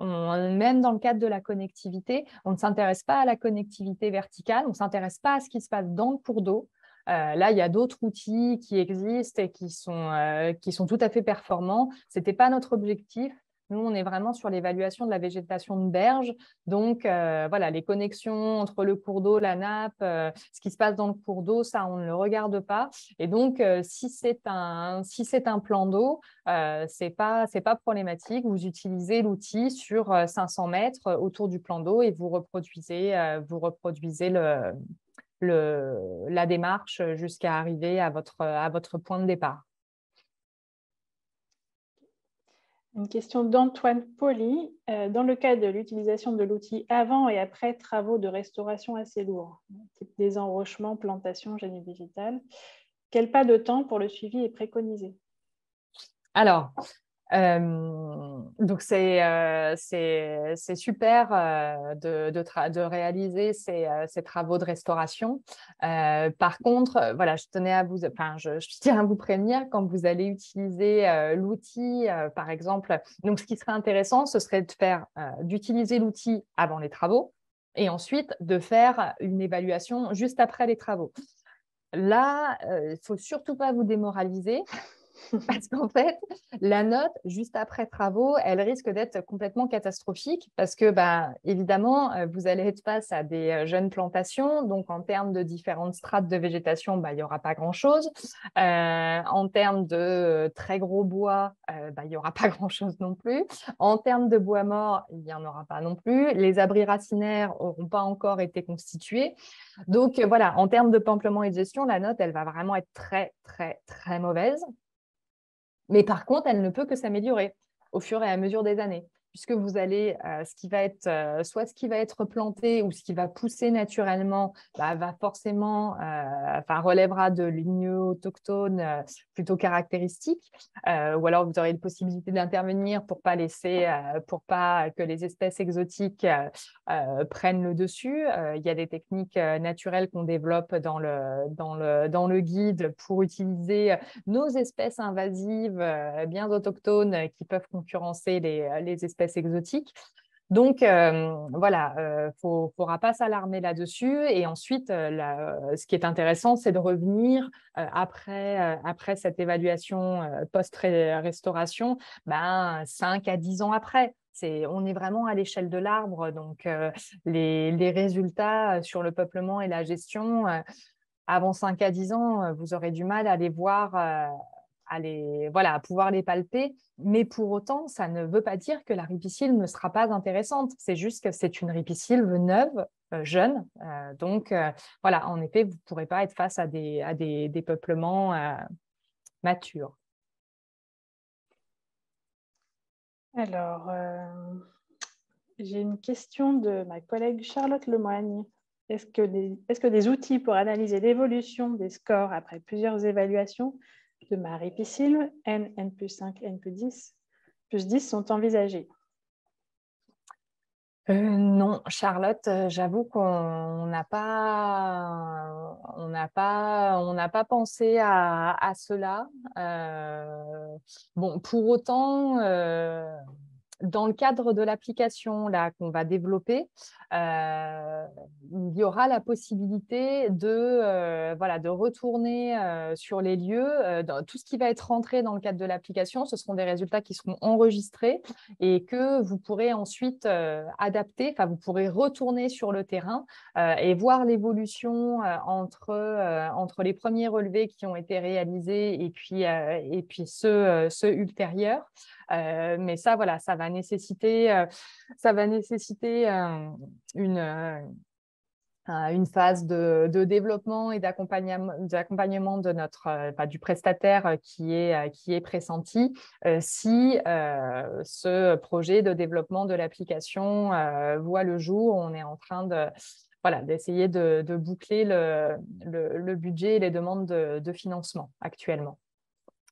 Même dans le cadre de la connectivité, on ne s'intéresse pas à la connectivité verticale, on ne s'intéresse pas à ce qui se passe dans le cours d'eau. Euh, là, il y a d'autres outils qui existent et qui sont, euh, qui sont tout à fait performants. Ce n'était pas notre objectif. Nous, on est vraiment sur l'évaluation de la végétation de berge. Donc, voilà, les connexions entre le cours d'eau, la nappe, ce qui se passe dans le cours d'eau, ça, on ne le regarde pas. Et donc, si c'est un, plan d'eau, ce n'est pas, pas problématique. Vous utilisez l'outil sur 500 mètres autour du plan d'eau et vous reproduisez, vous reproduisez la démarche jusqu'à arriver à votre point de départ. Une question d'Antoine Poli. Euh, dans le cas de l'utilisation de l'outil avant et après travaux de restauration assez lourds, type désenrochement, plantation, génie digital, quel pas de temps pour le suivi est préconisé? Alors, donc, c'est super de, de, réaliser ces, ces, travaux de restauration. par contre, voilà, je tenais à vous, enfin, je, je, tiens à vous prévenir quand vous allez utiliser l'outil, par exemple. Donc, ce qui serait intéressant, ce serait de faire, d'utiliser l'outil avant les travaux et ensuite de faire une évaluation juste après les travaux. Là, il ne faut surtout pas vous démoraliser. [LAUGHS] parce qu'en fait, la note, juste après travaux, elle risque d'être complètement catastrophique parce que, bah, évidemment, euh, vous allez être face à des euh, jeunes plantations. Donc, en termes de différentes strates de végétation, bah, il n'y aura pas grand-chose. Euh, en termes de très gros bois, bah, il n'y aura [LAUGHS] pas grand-chose non plus. En termes de bois mort, il n'y en aura pas non plus. Les abris racinaires n'auront pas encore été constitués. Donc, voilà, en termes de peuplement et de gestion, la note, elle va vraiment être très, très, très mauvaise. Mais par contre, elle ne peut que s'améliorer au fur et à mesure des années puisque vous allez, euh, ce qui va être, euh, soit ce qui va être planté ou ce qui va pousser naturellement, bah, va forcément, euh, enfin, relèvera de lignes autochtones plutôt caractéristiques, ou alors vous aurez une possibilité d'intervenir pour pas laisser, pour pas que les espèces exotiques prennent le dessus. Il y a des techniques naturelles qu'on développe dans le, dans, le, dans le guide pour utiliser nos espèces invasives bien autochtones qui peuvent concurrencer les, les espèces exotiques. Donc, euh, voilà, il euh, ne faudra pas s'alarmer là-dessus. Et ensuite, euh, ce qui est intéressant, c'est de revenir après, après cette évaluation post-restauration, ben, 5 à 10 ans après. C'est, on est vraiment à l'échelle de l'arbre. Donc, les, les, résultats sur le peuplement et la gestion, avant 5 à 10 ans, vous aurez du mal à les voir à, voilà, pouvoir les palper. Mais pour autant, ça ne veut pas dire que la ripisylve ne sera pas intéressante. C'est juste que c'est une ripisylve neuve, euh, jeune. Euh, donc, euh, voilà, en effet, vous ne pourrez pas être face à des, à des, des peuplements matures. Alors, j'ai une question de ma collègue Charlotte Lemoigne. Est-ce que, est-ce que des outils pour analyser l'évolution des scores après plusieurs évaluations de ma ripisylve, N, N plus 5, N plus 10, plus 10 sont envisagés euh, non, Charlotte, euh, j'avoue qu'on n'a pas, on pas pensé à, cela. Euh, bon, pour autant, dans le cadre de l'application qu'on va développer, euh, il y aura la possibilité de, euh, voilà, de retourner euh, sur les lieux. tout ce qui va être rentré dans le cadre de l'application, ce seront des résultats qui seront enregistrés et que vous pourrez ensuite adapter, enfin vous pourrez retourner sur le terrain et voir l'évolution entre, entre les premiers relevés qui ont été réalisés et puis, et puis ceux, ceux ultérieurs. Mais ça, voilà, ça va nécessiter, ça va nécessiter une, euh, une phase de, développement et d'accompagnement de notre, euh, du prestataire euh, qui est, qui est pressenti si ce projet de développement de l'application voit le jour. On est en train de, voilà, d'essayer de, boucler le, le, budget et les demandes de financement actuellement.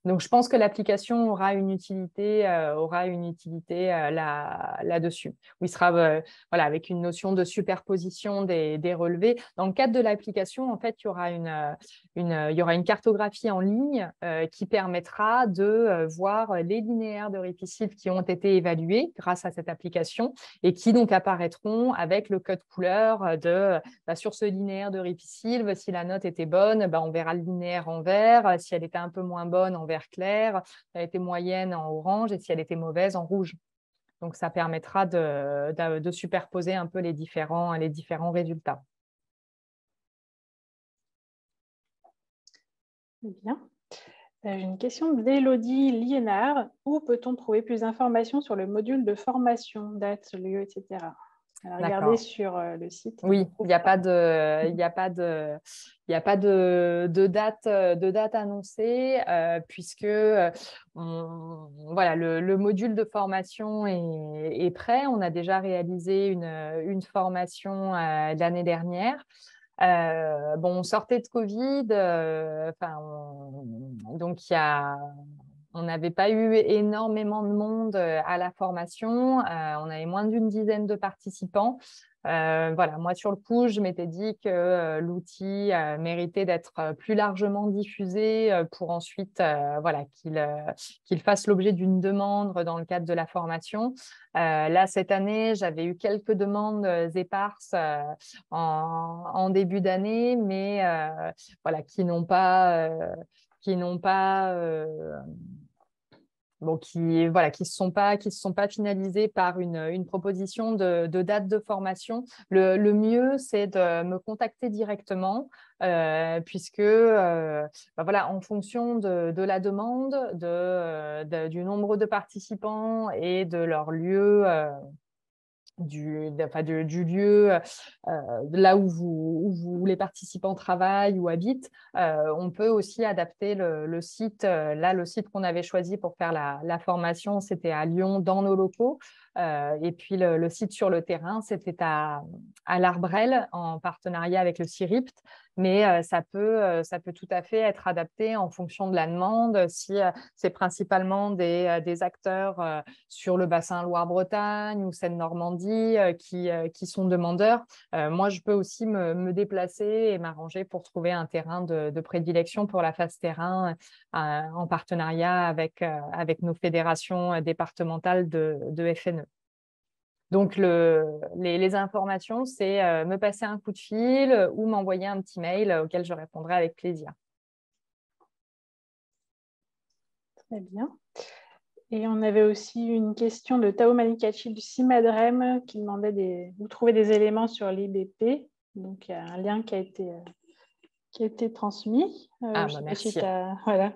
Donc, je pense que l'application aura une utilité, euh, euh, là, là-dessus. il sera euh, voilà, avec une notion de superposition des, des, relevés. Dans le cadre de l'application, en fait, il y aura une, cartographie en ligne qui permettra de voir les linéaires de ripisylve qui ont été évalués grâce à cette application et qui donc apparaîtront avec le code couleur de bah, sur ce linéaire de ripisylve, si la note était bonne, bah, on verra le linéaire en vert. Si elle était un peu moins bonne, on clair, elle était moyenne en orange et si elle était mauvaise en rouge. Donc, ça permettra de, superposer un peu les différents, les différents résultats. Bien. Euh, j'ai une question d'Elodie Liénard. Où peut-on trouver plus d'informations sur le module de formation, date, lieu, etc. Regardez sur euh, le site. Oui, il n'y a pas de, il a pas de, il a pas de, de, date, de date annoncée puisque voilà, le, module de formation est, prêt. On a déjà réalisé une, une formation l'année dernière. Euh, bon, on sortait de Covid, euh, donc il y a, on n'avait pas eu énormément de monde euh, à la formation. on avait moins d'une dizaine de participants. Euh, voilà, moi sur le coup, je m'étais dit que euh, l'outil euh, méritait d'être plus largement diffusé pour ensuite voilà, qu'il fasse l'objet d'une demande dans le cadre de la formation. là, cette année, j'avais eu quelques demandes éparses en, en, début d'année, mais voilà, qui n'ont pas, qui n'ont pas qui voilà qui se sont pas qui se sont pas finalisés par une, une proposition de, date de formation. Le, le mieux c'est de me contacter directement euh, puisque euh, bah voilà en fonction de, de la demande, de, du nombre de participants et de leur lieu euh, du, du, lieu euh, là où, vous, où les participants travaillent ou habitent. Euh, on peut aussi adapter le, site. Euh, là, le site qu'on avait choisi pour faire la, formation, c'était à Lyon, dans nos locaux. Et puis le, site sur le terrain, c'était à, à l'Arbrel en partenariat avec le CIRIPT, mais ça, peut, tout à fait être adapté en fonction de la demande. Si c'est principalement des, acteurs sur le bassin Loire-Bretagne ou Seine-Normandie qui, qui sont demandeurs, moi je peux aussi me, déplacer et m'arranger pour trouver un terrain de, prédilection pour la phase terrain en partenariat avec, nos fédérations départementales de FNE. Donc, les, informations, c'est euh, me passer un coup de fil ou m'envoyer un petit mail auquel je répondrai avec plaisir. Très bien. Et on avait aussi une question de Tao Manikachi du CIMADREM qui demandait des, vous trouvez des éléments sur l'IBP. Donc, il y a un lien qui a été euh, qui a été transmis. Euh, ah, bah, merci. voilà.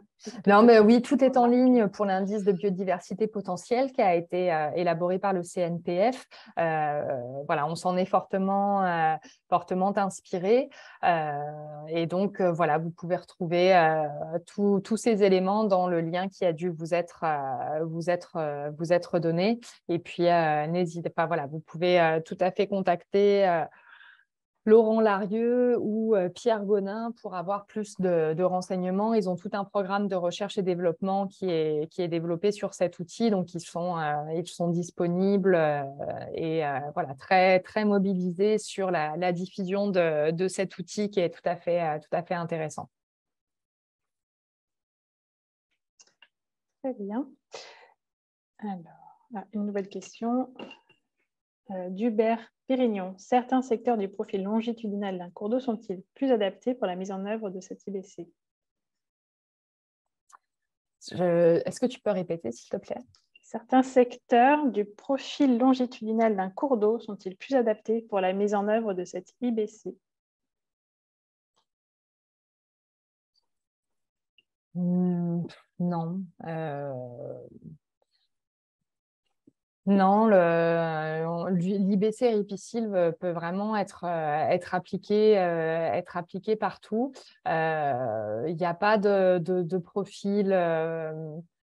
Non, mais oui, tout est en ligne pour l'indice de biodiversité potentielle qui a été euh, élaboré par le CNPF. Euh, voilà, on s'en est fortement, fortement inspiré. et donc, voilà, vous pouvez retrouver tous ces éléments dans le lien qui a dû vous être, vous être, vous être donné. Et puis, n'hésitez pas, voilà, vous pouvez tout à fait contacter Laurent Larieux ou euh, Pierre Gonin pour avoir plus de, renseignements. Ils ont tout un programme de recherche et développement qui est, développé sur cet outil. Donc, ils sont, euh, disponibles euh, et voilà, très, très mobilisés sur la, diffusion de, de, cet outil qui est tout à fait, tout à fait intéressant. Très bien. Alors, ah, une nouvelle question. Dubert Pérignon, certains secteurs du profil longitudinal d'un cours d'eau sont-ils plus adaptés pour la mise en œuvre de cette IBC Est-ce que tu peux répéter, s'il te plaît? Certains secteurs du profil longitudinal d'un cours d'eau sont-ils plus adaptés pour la mise en œuvre de cette IBC hmm, Non. Euh, non, l'IBC ripisylve peut vraiment être, euh, être, appliqué, euh, être appliqué partout. Euh, il n'y a pas de, de profil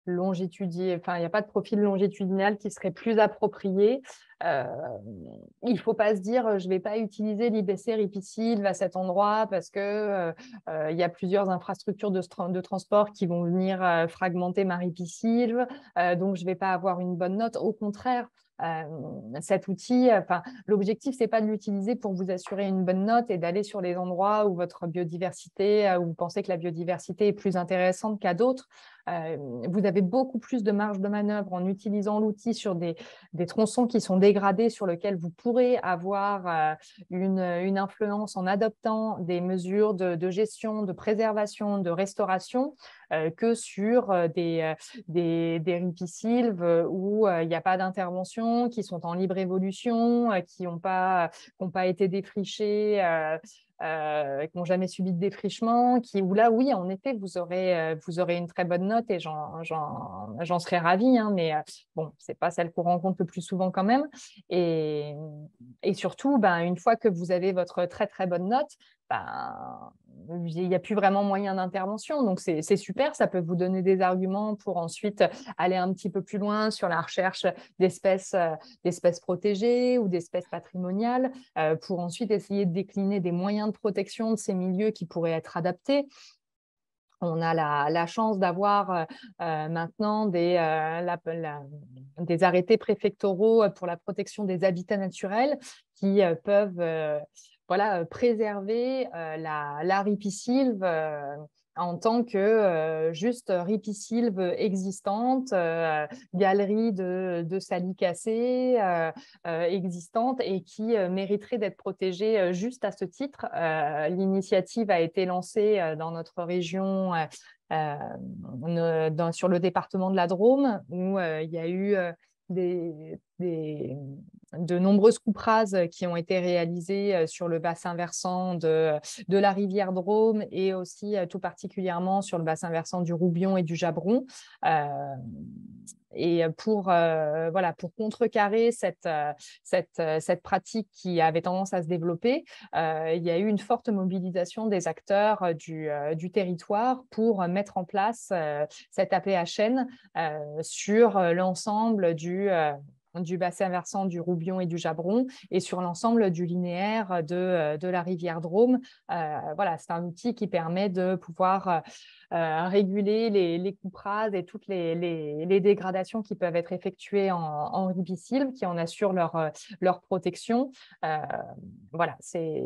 longitudinal, enfin, il n'y a pas de profil longitudinal qui serait plus approprié. Euh, il ne faut pas se dire euh, je ne vais pas utiliser l'IBC ripisylve à cet endroit parce que euh, il y a plusieurs infrastructures de, de, transport qui vont venir fragmenter ma ripisylve, donc je ne vais pas avoir une bonne note. Au contraire, cet outil, enfin, l'objectif, c'est pas de l'utiliser pour vous assurer une bonne note et d'aller sur les endroits où votre biodiversité, où vous pensez que la biodiversité est plus intéressante qu'à d'autres. Vous avez beaucoup plus de marge de manœuvre en utilisant l'outil sur des, tronçons qui sont dégradés, sur lesquels vous pourrez avoir une, influence en adoptant des mesures de, gestion, de préservation, de restauration, que sur des, des, des ripisylves où il n'y a pas d'intervention, qui sont en libre évolution, qui n'ont pas été défrichés euh, qui n'ont jamais subi de défrichement, qui, où là, oui, en effet, vous aurez, euh, vous aurez une très bonne note et j'en serais ravie, hein, mais euh, bon, ce n'est pas celle qu'on rencontre le plus souvent quand même. Et, et surtout, ben, une fois que vous avez votre très très bonne note, ben, il n'y a plus vraiment moyen d'intervention. Donc, c'est super, ça peut vous donner des arguments pour ensuite aller un petit peu plus loin sur la recherche d'espèces protégées ou d'espèces patrimoniales, pour ensuite essayer de décliner des moyens de protection de ces milieux qui pourraient être adaptés. On a la, chance d'avoir maintenant des, des, arrêtés préfectoraux pour la protection des habitats naturels qui peuvent voilà, préserver la, la ripisylve en tant que juste ripisylve existante, galerie de, de salicacées existante et qui mériterait d'être protégée juste à ce titre. L'initiative a été lancée dans notre région. sur le département de la Drôme, où il y a eu des, de nombreuses coupes rases qui ont été réalisées euh, sur le bassin versant de, la rivière Drôme et aussi euh, tout particulièrement sur le bassin versant du Roubion et du Jabron. Euh, et pour, voilà, pour contrecarrer cette, cette, cette, pratique qui avait tendance à se développer, il y a eu une forte mobilisation des acteurs du, du territoire pour mettre en place cette APHN sur l'ensemble du du bassin versant du Roubion et du Jabron et sur l'ensemble du linéaire de, euh, de, la rivière Drôme. Euh, voilà, c'est un outil qui permet de pouvoir euh, réguler les, les et toutes les, les, dégradations qui peuvent être effectuées en, en qui en assurent leur, leur protection. voilà, c'est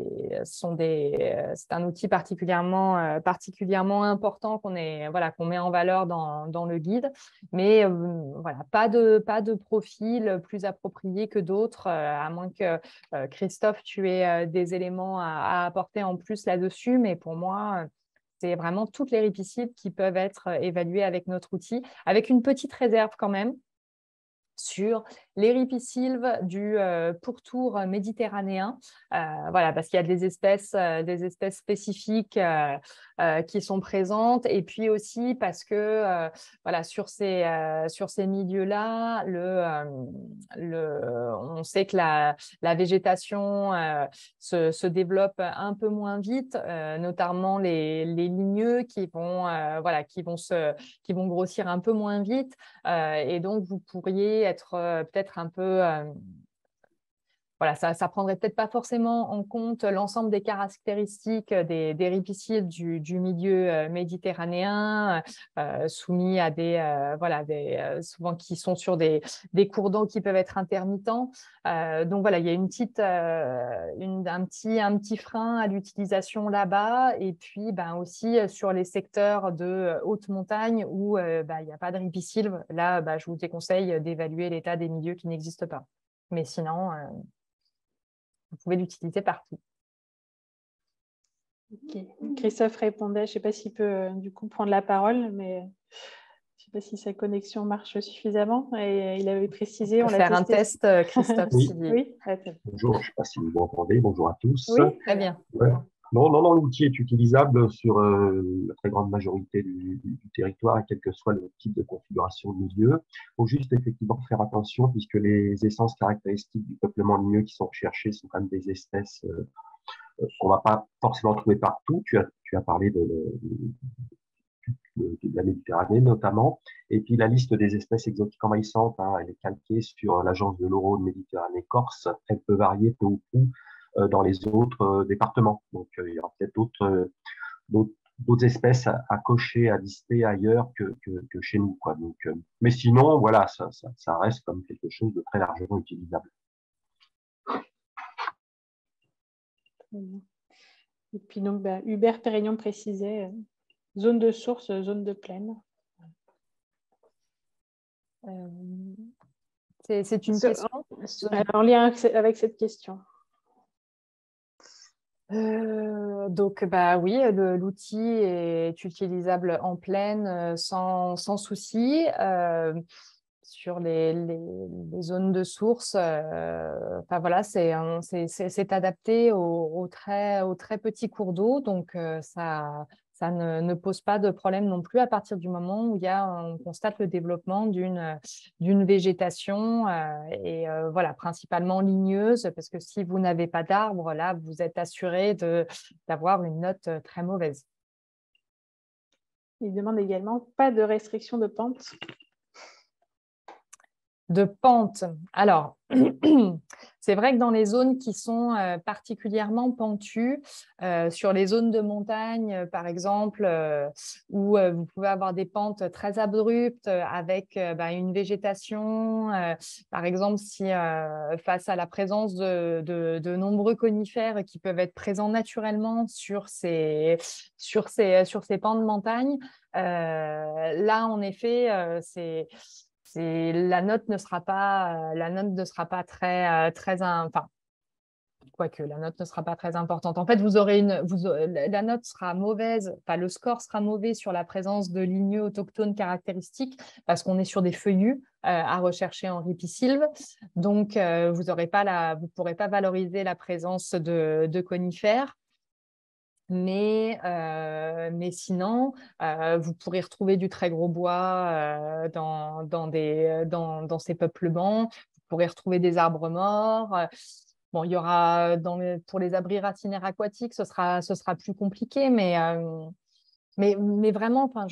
un outil particulièrement, particulièrement important qu'on voilà, qu'on met en valeur dans, dans le guide, mais voilà, pas de, pas de profil plus appropriés que d'autres, euh, à moins que euh, Christophe, tu aies euh, des éléments à, apporter en plus là-dessus. Mais pour moi, c'est vraiment toutes les ripicides qui peuvent être évaluées avec notre outil, avec une petite réserve quand même sur les ripisylves du pourtour méditerranéen, voilà, parce qu'il y a des espèces, des espèces spécifiques qui sont présentes, et puis aussi parce que voilà, sur ces, sur ces milieux-là, le, le, on sait que la, la végétation se, se, développe un peu moins vite, notamment les, les, ligneux qui vont, voilà, qui, vont se, qui vont grossir un peu moins vite, et donc vous pourriez être peut-être un peu voilà, ça ne prendrait peut-être pas forcément en compte l'ensemble des caractéristiques des, des ripicides du, milieu euh, méditerranéen, euh, soumis à des, voilà, des, souvent qui sont sur des, des cours d'eau qui peuvent être intermittents. donc voilà, il y a une petite, une, un, petit, un petit frein à l'utilisation là-bas, et puis ben, aussi sur les secteurs de haute montagne où ben, il n'y a pas de ripicilve. Là, ben, je vous déconseille d'évaluer l'état des milieux qui n'existent pas. Mais sinon, vous pouvez l'utiliser partout. Christophe répondait, je ne sais pas s'il peut euh, du coup prendre la parole, mais je ne sais pas si sa connexion marche suffisamment. Et il avait précisé. On, va faire un test, euh, Christophe. oui. Bonjour, je ne sais pas si vous m'entendez. Bonjour à tous. Oui, très bien. Non, non, non, l'outil est utilisable sur euh, la très grande majorité du, territoire, quel que soit le type de configuration du milieu. Il faut juste effectivement faire attention puisque les essences caractéristiques du peuplement ligneux qui sont recherchées sont quand même des espèces euh, qu'on ne va pas forcément trouver partout. Tu as, parlé de, de, la Méditerranée notamment. Et puis la liste des espèces exotiques envahissantes, hein, elle est calquée sur l'agence de l'euro de Méditerranée Corse. Elle peut varier peu ou prou euh, dans les autres euh, départements. Donc, euh, il y aura peut-être d'autres d'autres espèces à, cocher, à lister ailleurs que, que, chez nous. Quoi. Donc, mais sinon, voilà, ça, ça, ça, reste comme quelque chose de très largement utilisable. Et puis donc, bah, Hubert Pérignon précisait zone de source, zone de plaine. C'est une question En lien avec cette question. Euh, donc, bah oui, l'outil est utilisable en pleine euh, sans, sans souci. Euh, sur les, les, zones de source, enfin, voilà, c'est adapté aux, très, aux très petits cours d'eau. Donc, ça, ça ne, pose pas de problème non plus à partir du moment où il y a, on constate le développement d'une végétation euh, et euh, voilà, principalement ligneuse, parce que si vous n'avez pas d'arbres, là, vous êtes assuré d'avoir une note euh, très mauvaise. Il demande également pas de restriction de pente de pente. Alors, [CLEARS THROAT] c'est vrai que dans les zones qui sont euh, particulièrement pentues, euh, sur les zones de montagne, euh, par exemple, où vous pouvez avoir des pentes très abruptes avec bah, une végétation, par exemple, si face à la présence de, nombreux conifères qui peuvent être présents naturellement sur ces, sur ces, sur ces pentes de montagne, là, en effet, c'est la note ne sera pas euh, la note ne sera pas très euh, très enfin quoique la note ne sera pas très importante. En fait, vous aurez une, vous, la note sera mauvaise, enfin le score sera mauvais sur la présence de lignes autochtones caractéristiques parce qu'on est sur des feuillus euh, à rechercher en ripisylve. Donc, vous ne pas la, vous pourrez pas valoriser la présence de, de conifères. Mais, euh, mais sinon, euh, vous pourrez retrouver du très gros bois euh, dans, dans, des, dans, dans, ces peuplements. Vous pourrez retrouver des arbres morts. Bon, il y aura pour les abris racinaires aquatiques, ce sera, ce sera plus compliqué, mais mais, vraiment, enfin,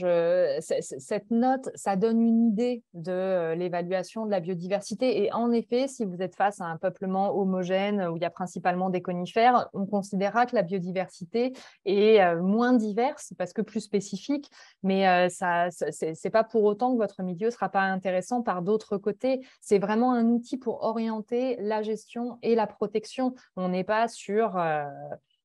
cette note, ça donne une idée de euh, l'évaluation de la biodiversité. Et en effet, si vous êtes face à un peuplement homogène où il y a principalement des conifères, on considérera que la biodiversité est euh, moins diverse parce que plus spécifique. Mais euh, ça, c'est pas pour autant que votre milieu ne sera pas intéressant par d'autres côtés. C'est vraiment un outil pour orienter la gestion et la protection. On n'est pas sur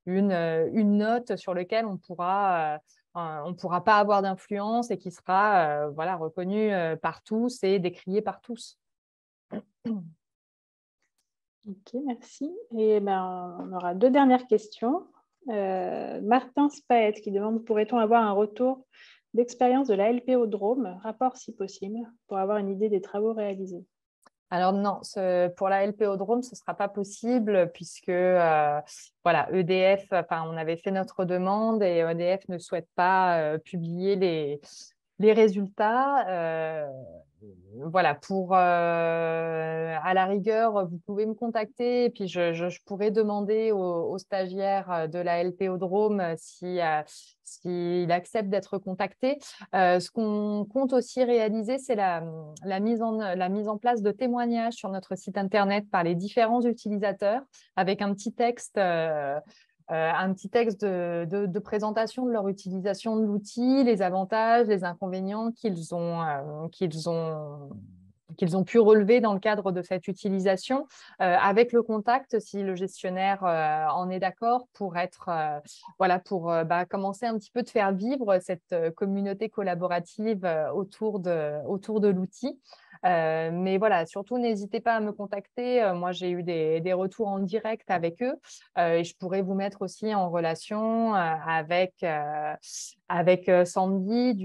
une, une, note sur laquelle on pourra on ne pourra pas avoir d'influence et qui sera euh, voilà, reconnu euh, par tous et décrié par tous. Ok, merci. Et ben, on aura deux dernières questions. Martin Spaet qui demande pourrait-on avoir un retour d'expérience de la LPO rapport si possible, pour avoir une idée des travaux réalisés? Alors non, pour la LPO ce ne sera pas possible puisque euh, voilà, EDF, enfin, on avait fait notre demande et EDF ne souhaite pas euh, publier les, les résultats. Euh, voilà, pour euh, à la rigueur, vous pouvez me contacter et puis je, pourrais demander aux, stagiaires de la LPO Drôme s'il si, accepte d'être contacté. Euh, ce qu'on compte aussi réaliser, c'est la, mise en, la mise en place de témoignages sur notre site internet par les différents utilisateurs avec un petit texte. Euh, euh, un petit texte de, présentation de leur utilisation de l'outil, les avantages, les inconvénients qu'ils ont, euh, qu'ils ont qu'ils ont pu relever dans le cadre de cette utilisation, euh, avec le contact, si le gestionnaire en est d'accord, pour être voilà pour bah, commencer un petit peu de faire vivre cette communauté collaborative autour de autour de l'outil. Euh, mais voilà, surtout, n'hésitez pas à me contacter. Euh, moi, j'ai eu des, retours en direct avec eux euh, et je pourrais vous mettre aussi en relation avec, avec Sandy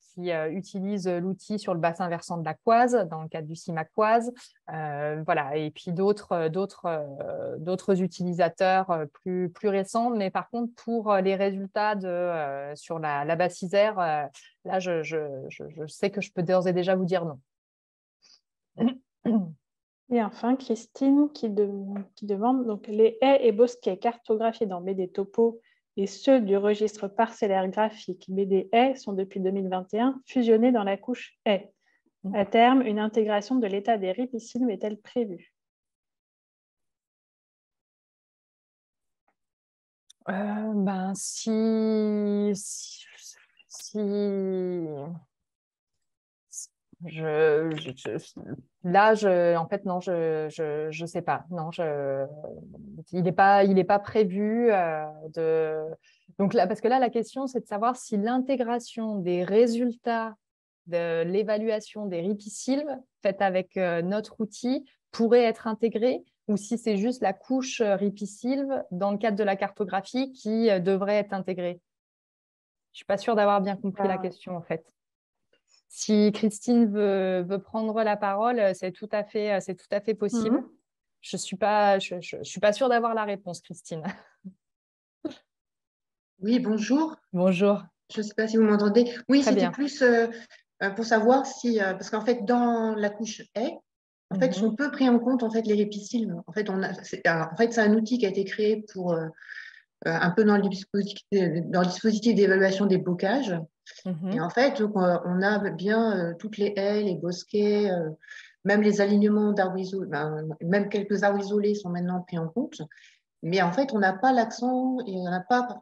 qui utilise l'outil sur le bassin versant de la Coise dans le cadre du CIMACoise. voilà, et puis d'autres, d'autres, d'autres utilisateurs plus, plus récents. Mais par contre, pour les résultats de, sur la, la Isère, là, je, je, je sais que je peux d'ores et déjà vous dire non. [CLEARS THROAT] Et enfin, Christine qui, demande donc, les haies et bosquets cartographiés dans BD Topo et ceux du registre parcellaire graphique BD haies sont depuis 2021 fusionnés dans la couche haies. À terme, une intégration de l'état des ripicines est-elle prévue? Euh, ben, si, si je, là, je, en fait, non, je ne sais pas. Non, je, il n'est pas, il pas prévu euh, de. Donc là, parce que là, la question, c'est de savoir si l'intégration des résultats de l'évaluation des ripisylves faite avec notre outil pourrait être intégrée ou si c'est juste la couche ripisylve dans le cadre de la cartographie qui devrait être intégrée. Je ne suis pas sûre d'avoir bien compris la ah. question en fait. Si Christine veut, prendre la parole, c'est tout à fait, c'est tout à fait possible. Mhm. Je ne suis, pas, je, suis pas sûre d'avoir la réponse, Christine. [LAUGHS] Oui, bonjour. Bonjour. Je ne sais pas si vous m'entendez. Oui, c'était plus euh, euh, pour savoir si, euh, parce qu'en fait, dans la couche haie, en fait, mhm. sont peu pris en compte en fait les répicilles. En fait, on a, c'est, en fait, c'est un outil qui a été créé pour un peu dans le dispositif, dans le dispositif d'évaluation des bocages. Mhm. Et en fait, on a bien toutes les haies, les bosquets, même les alignements d'arbres isolés, ben, même quelques arbres isolés sont maintenant pris en compte. Mais en fait, on n'a pas l'accent et on n'a pas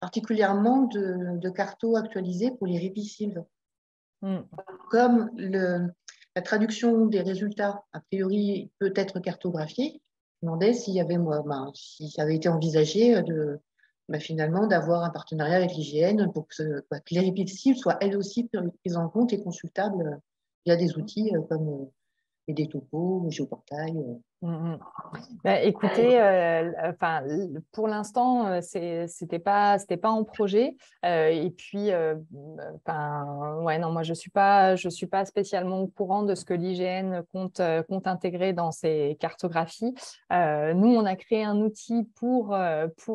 particulièrement de, de carto actualisé pour les répicilves. Mm. Comme le, la traduction des résultats, a priori, peut être cartographiée, je me demandais s'il y avait, ben, si ça avait été envisagé de, ben, finalement d'avoir un partenariat avec l'IGN pour que, ben, que les répicilves soient elles aussi prises en compte et consultables via des outils euh, comme euh, et des topos, le géoportail. Euh. Mmh, mmh. Bah, écoutez, euh, enfin, pour l'instant, euh, c'était pas, c'était pas en projet. et puis, enfin, ouais, non, moi, je suis pas, je suis pas spécialement au courant de ce que l'IGN compte, intégrer dans ses cartographies. nous, on a créé un outil pour,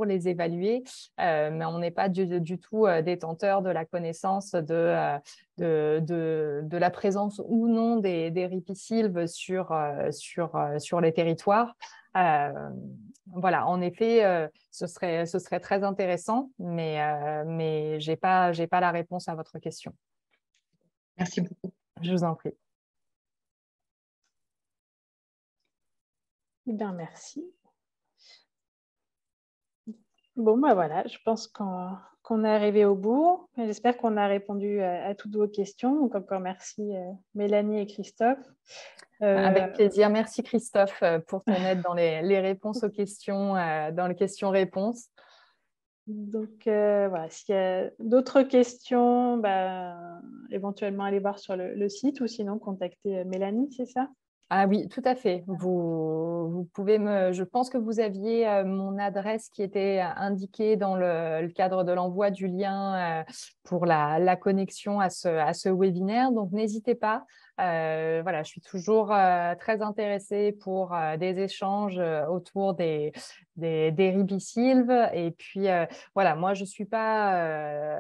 les évaluer, mais on n'est pas du, tout détenteur de la connaissance de, la présence ou non des, ripisylves sur, sur les territoires. Euh, voilà, en effet, euh, ce, serait, ce serait très intéressant, mais, euh, mais je n'ai pas, pas la réponse à votre question. Merci beaucoup. Je vous en prie. Eh bien, merci. Bon, ben voilà, je pense qu'on est arrivé au bout. J'espère qu'on a répondu à, toutes vos questions. Donc, encore merci Mélanie et Christophe. Avec euh, plaisir. Merci Christophe euh, pour ton aide dans les, réponses aux questions, euh, dans les questions-réponses. Donc voilà, s'il y a d'autres questions, bah, éventuellement allez voir sur le, site ou sinon contacter Mélanie, c'est ça? Ah oui, tout à fait. Vous, vous, pouvez me. Je pense que vous aviez mon adresse qui était indiquée dans le, cadre de l'envoi du lien pour la, la connexion à ce, à ce webinaire. Donc n'hésitez pas. Euh, voilà, je suis toujours euh, très intéressée pour euh, des échanges autour des, des, des ribisylves. Et puis, voilà, moi, je suis pas,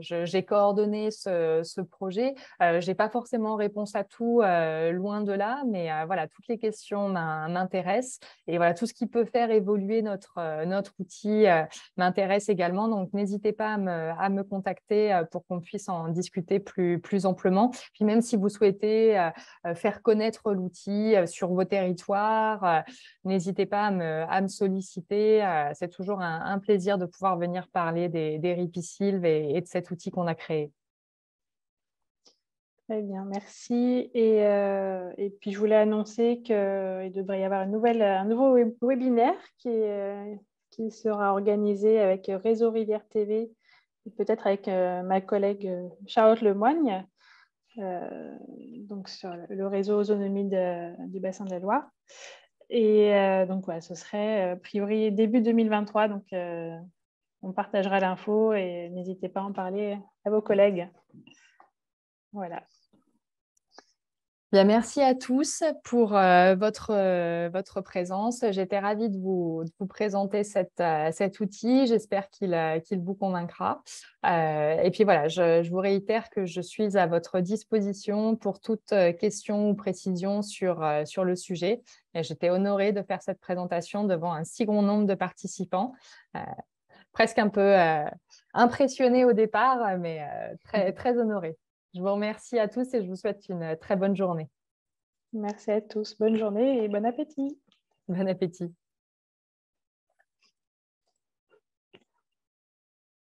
j'ai coordonné ce, projet. je n'ai pas forcément réponse à tout, loin de là, mais voilà, toutes les questions m'intéressent. Et voilà, tout ce qui peut faire évoluer notre, notre outil m'intéresse également. Donc, n'hésitez pas à me, à me contacter pour qu'on puisse en discuter plus, plus amplement. Puis, même si vous souhaitez faire connaître l'outil sur vos territoires, n'hésitez pas à me, solliciter. C'est toujours un, plaisir de pouvoir venir parler des, des ripicylves et, de cet outil qu'on a créé. Très bien, merci. Et, et, puis, je voulais annoncer qu'il devrait y avoir un nouveau webinaire qui, qui sera organisé avec Réseau Rivière TV et peut-être avec ma collègue Charlotte Lemoigne euh, donc sur le réseau autonomie du bassin de la Loire. Et euh, donc, ouais, ce serait a priori début 2023. Donc, euh, on partagera l'info et n'hésitez pas à en parler à vos collègues. Voilà merci à tous pour euh, votre, euh, votre présence. J'étais ravie de vous, présenter cette, euh, cet outil. J'espère qu'il qu'il vous convaincra. et puis voilà, je, je, vous réitère que je suis à votre disposition pour toute question ou précision sur, sur le sujet. J'étais honorée de faire cette présentation devant un si grand nombre de participants. presque un peu impressionnée au départ, mais très, très honorée. Je vous remercie à tous et je vous souhaite une très bonne journée. Merci à tous. Bonne journée et bon appétit. Bon appétit.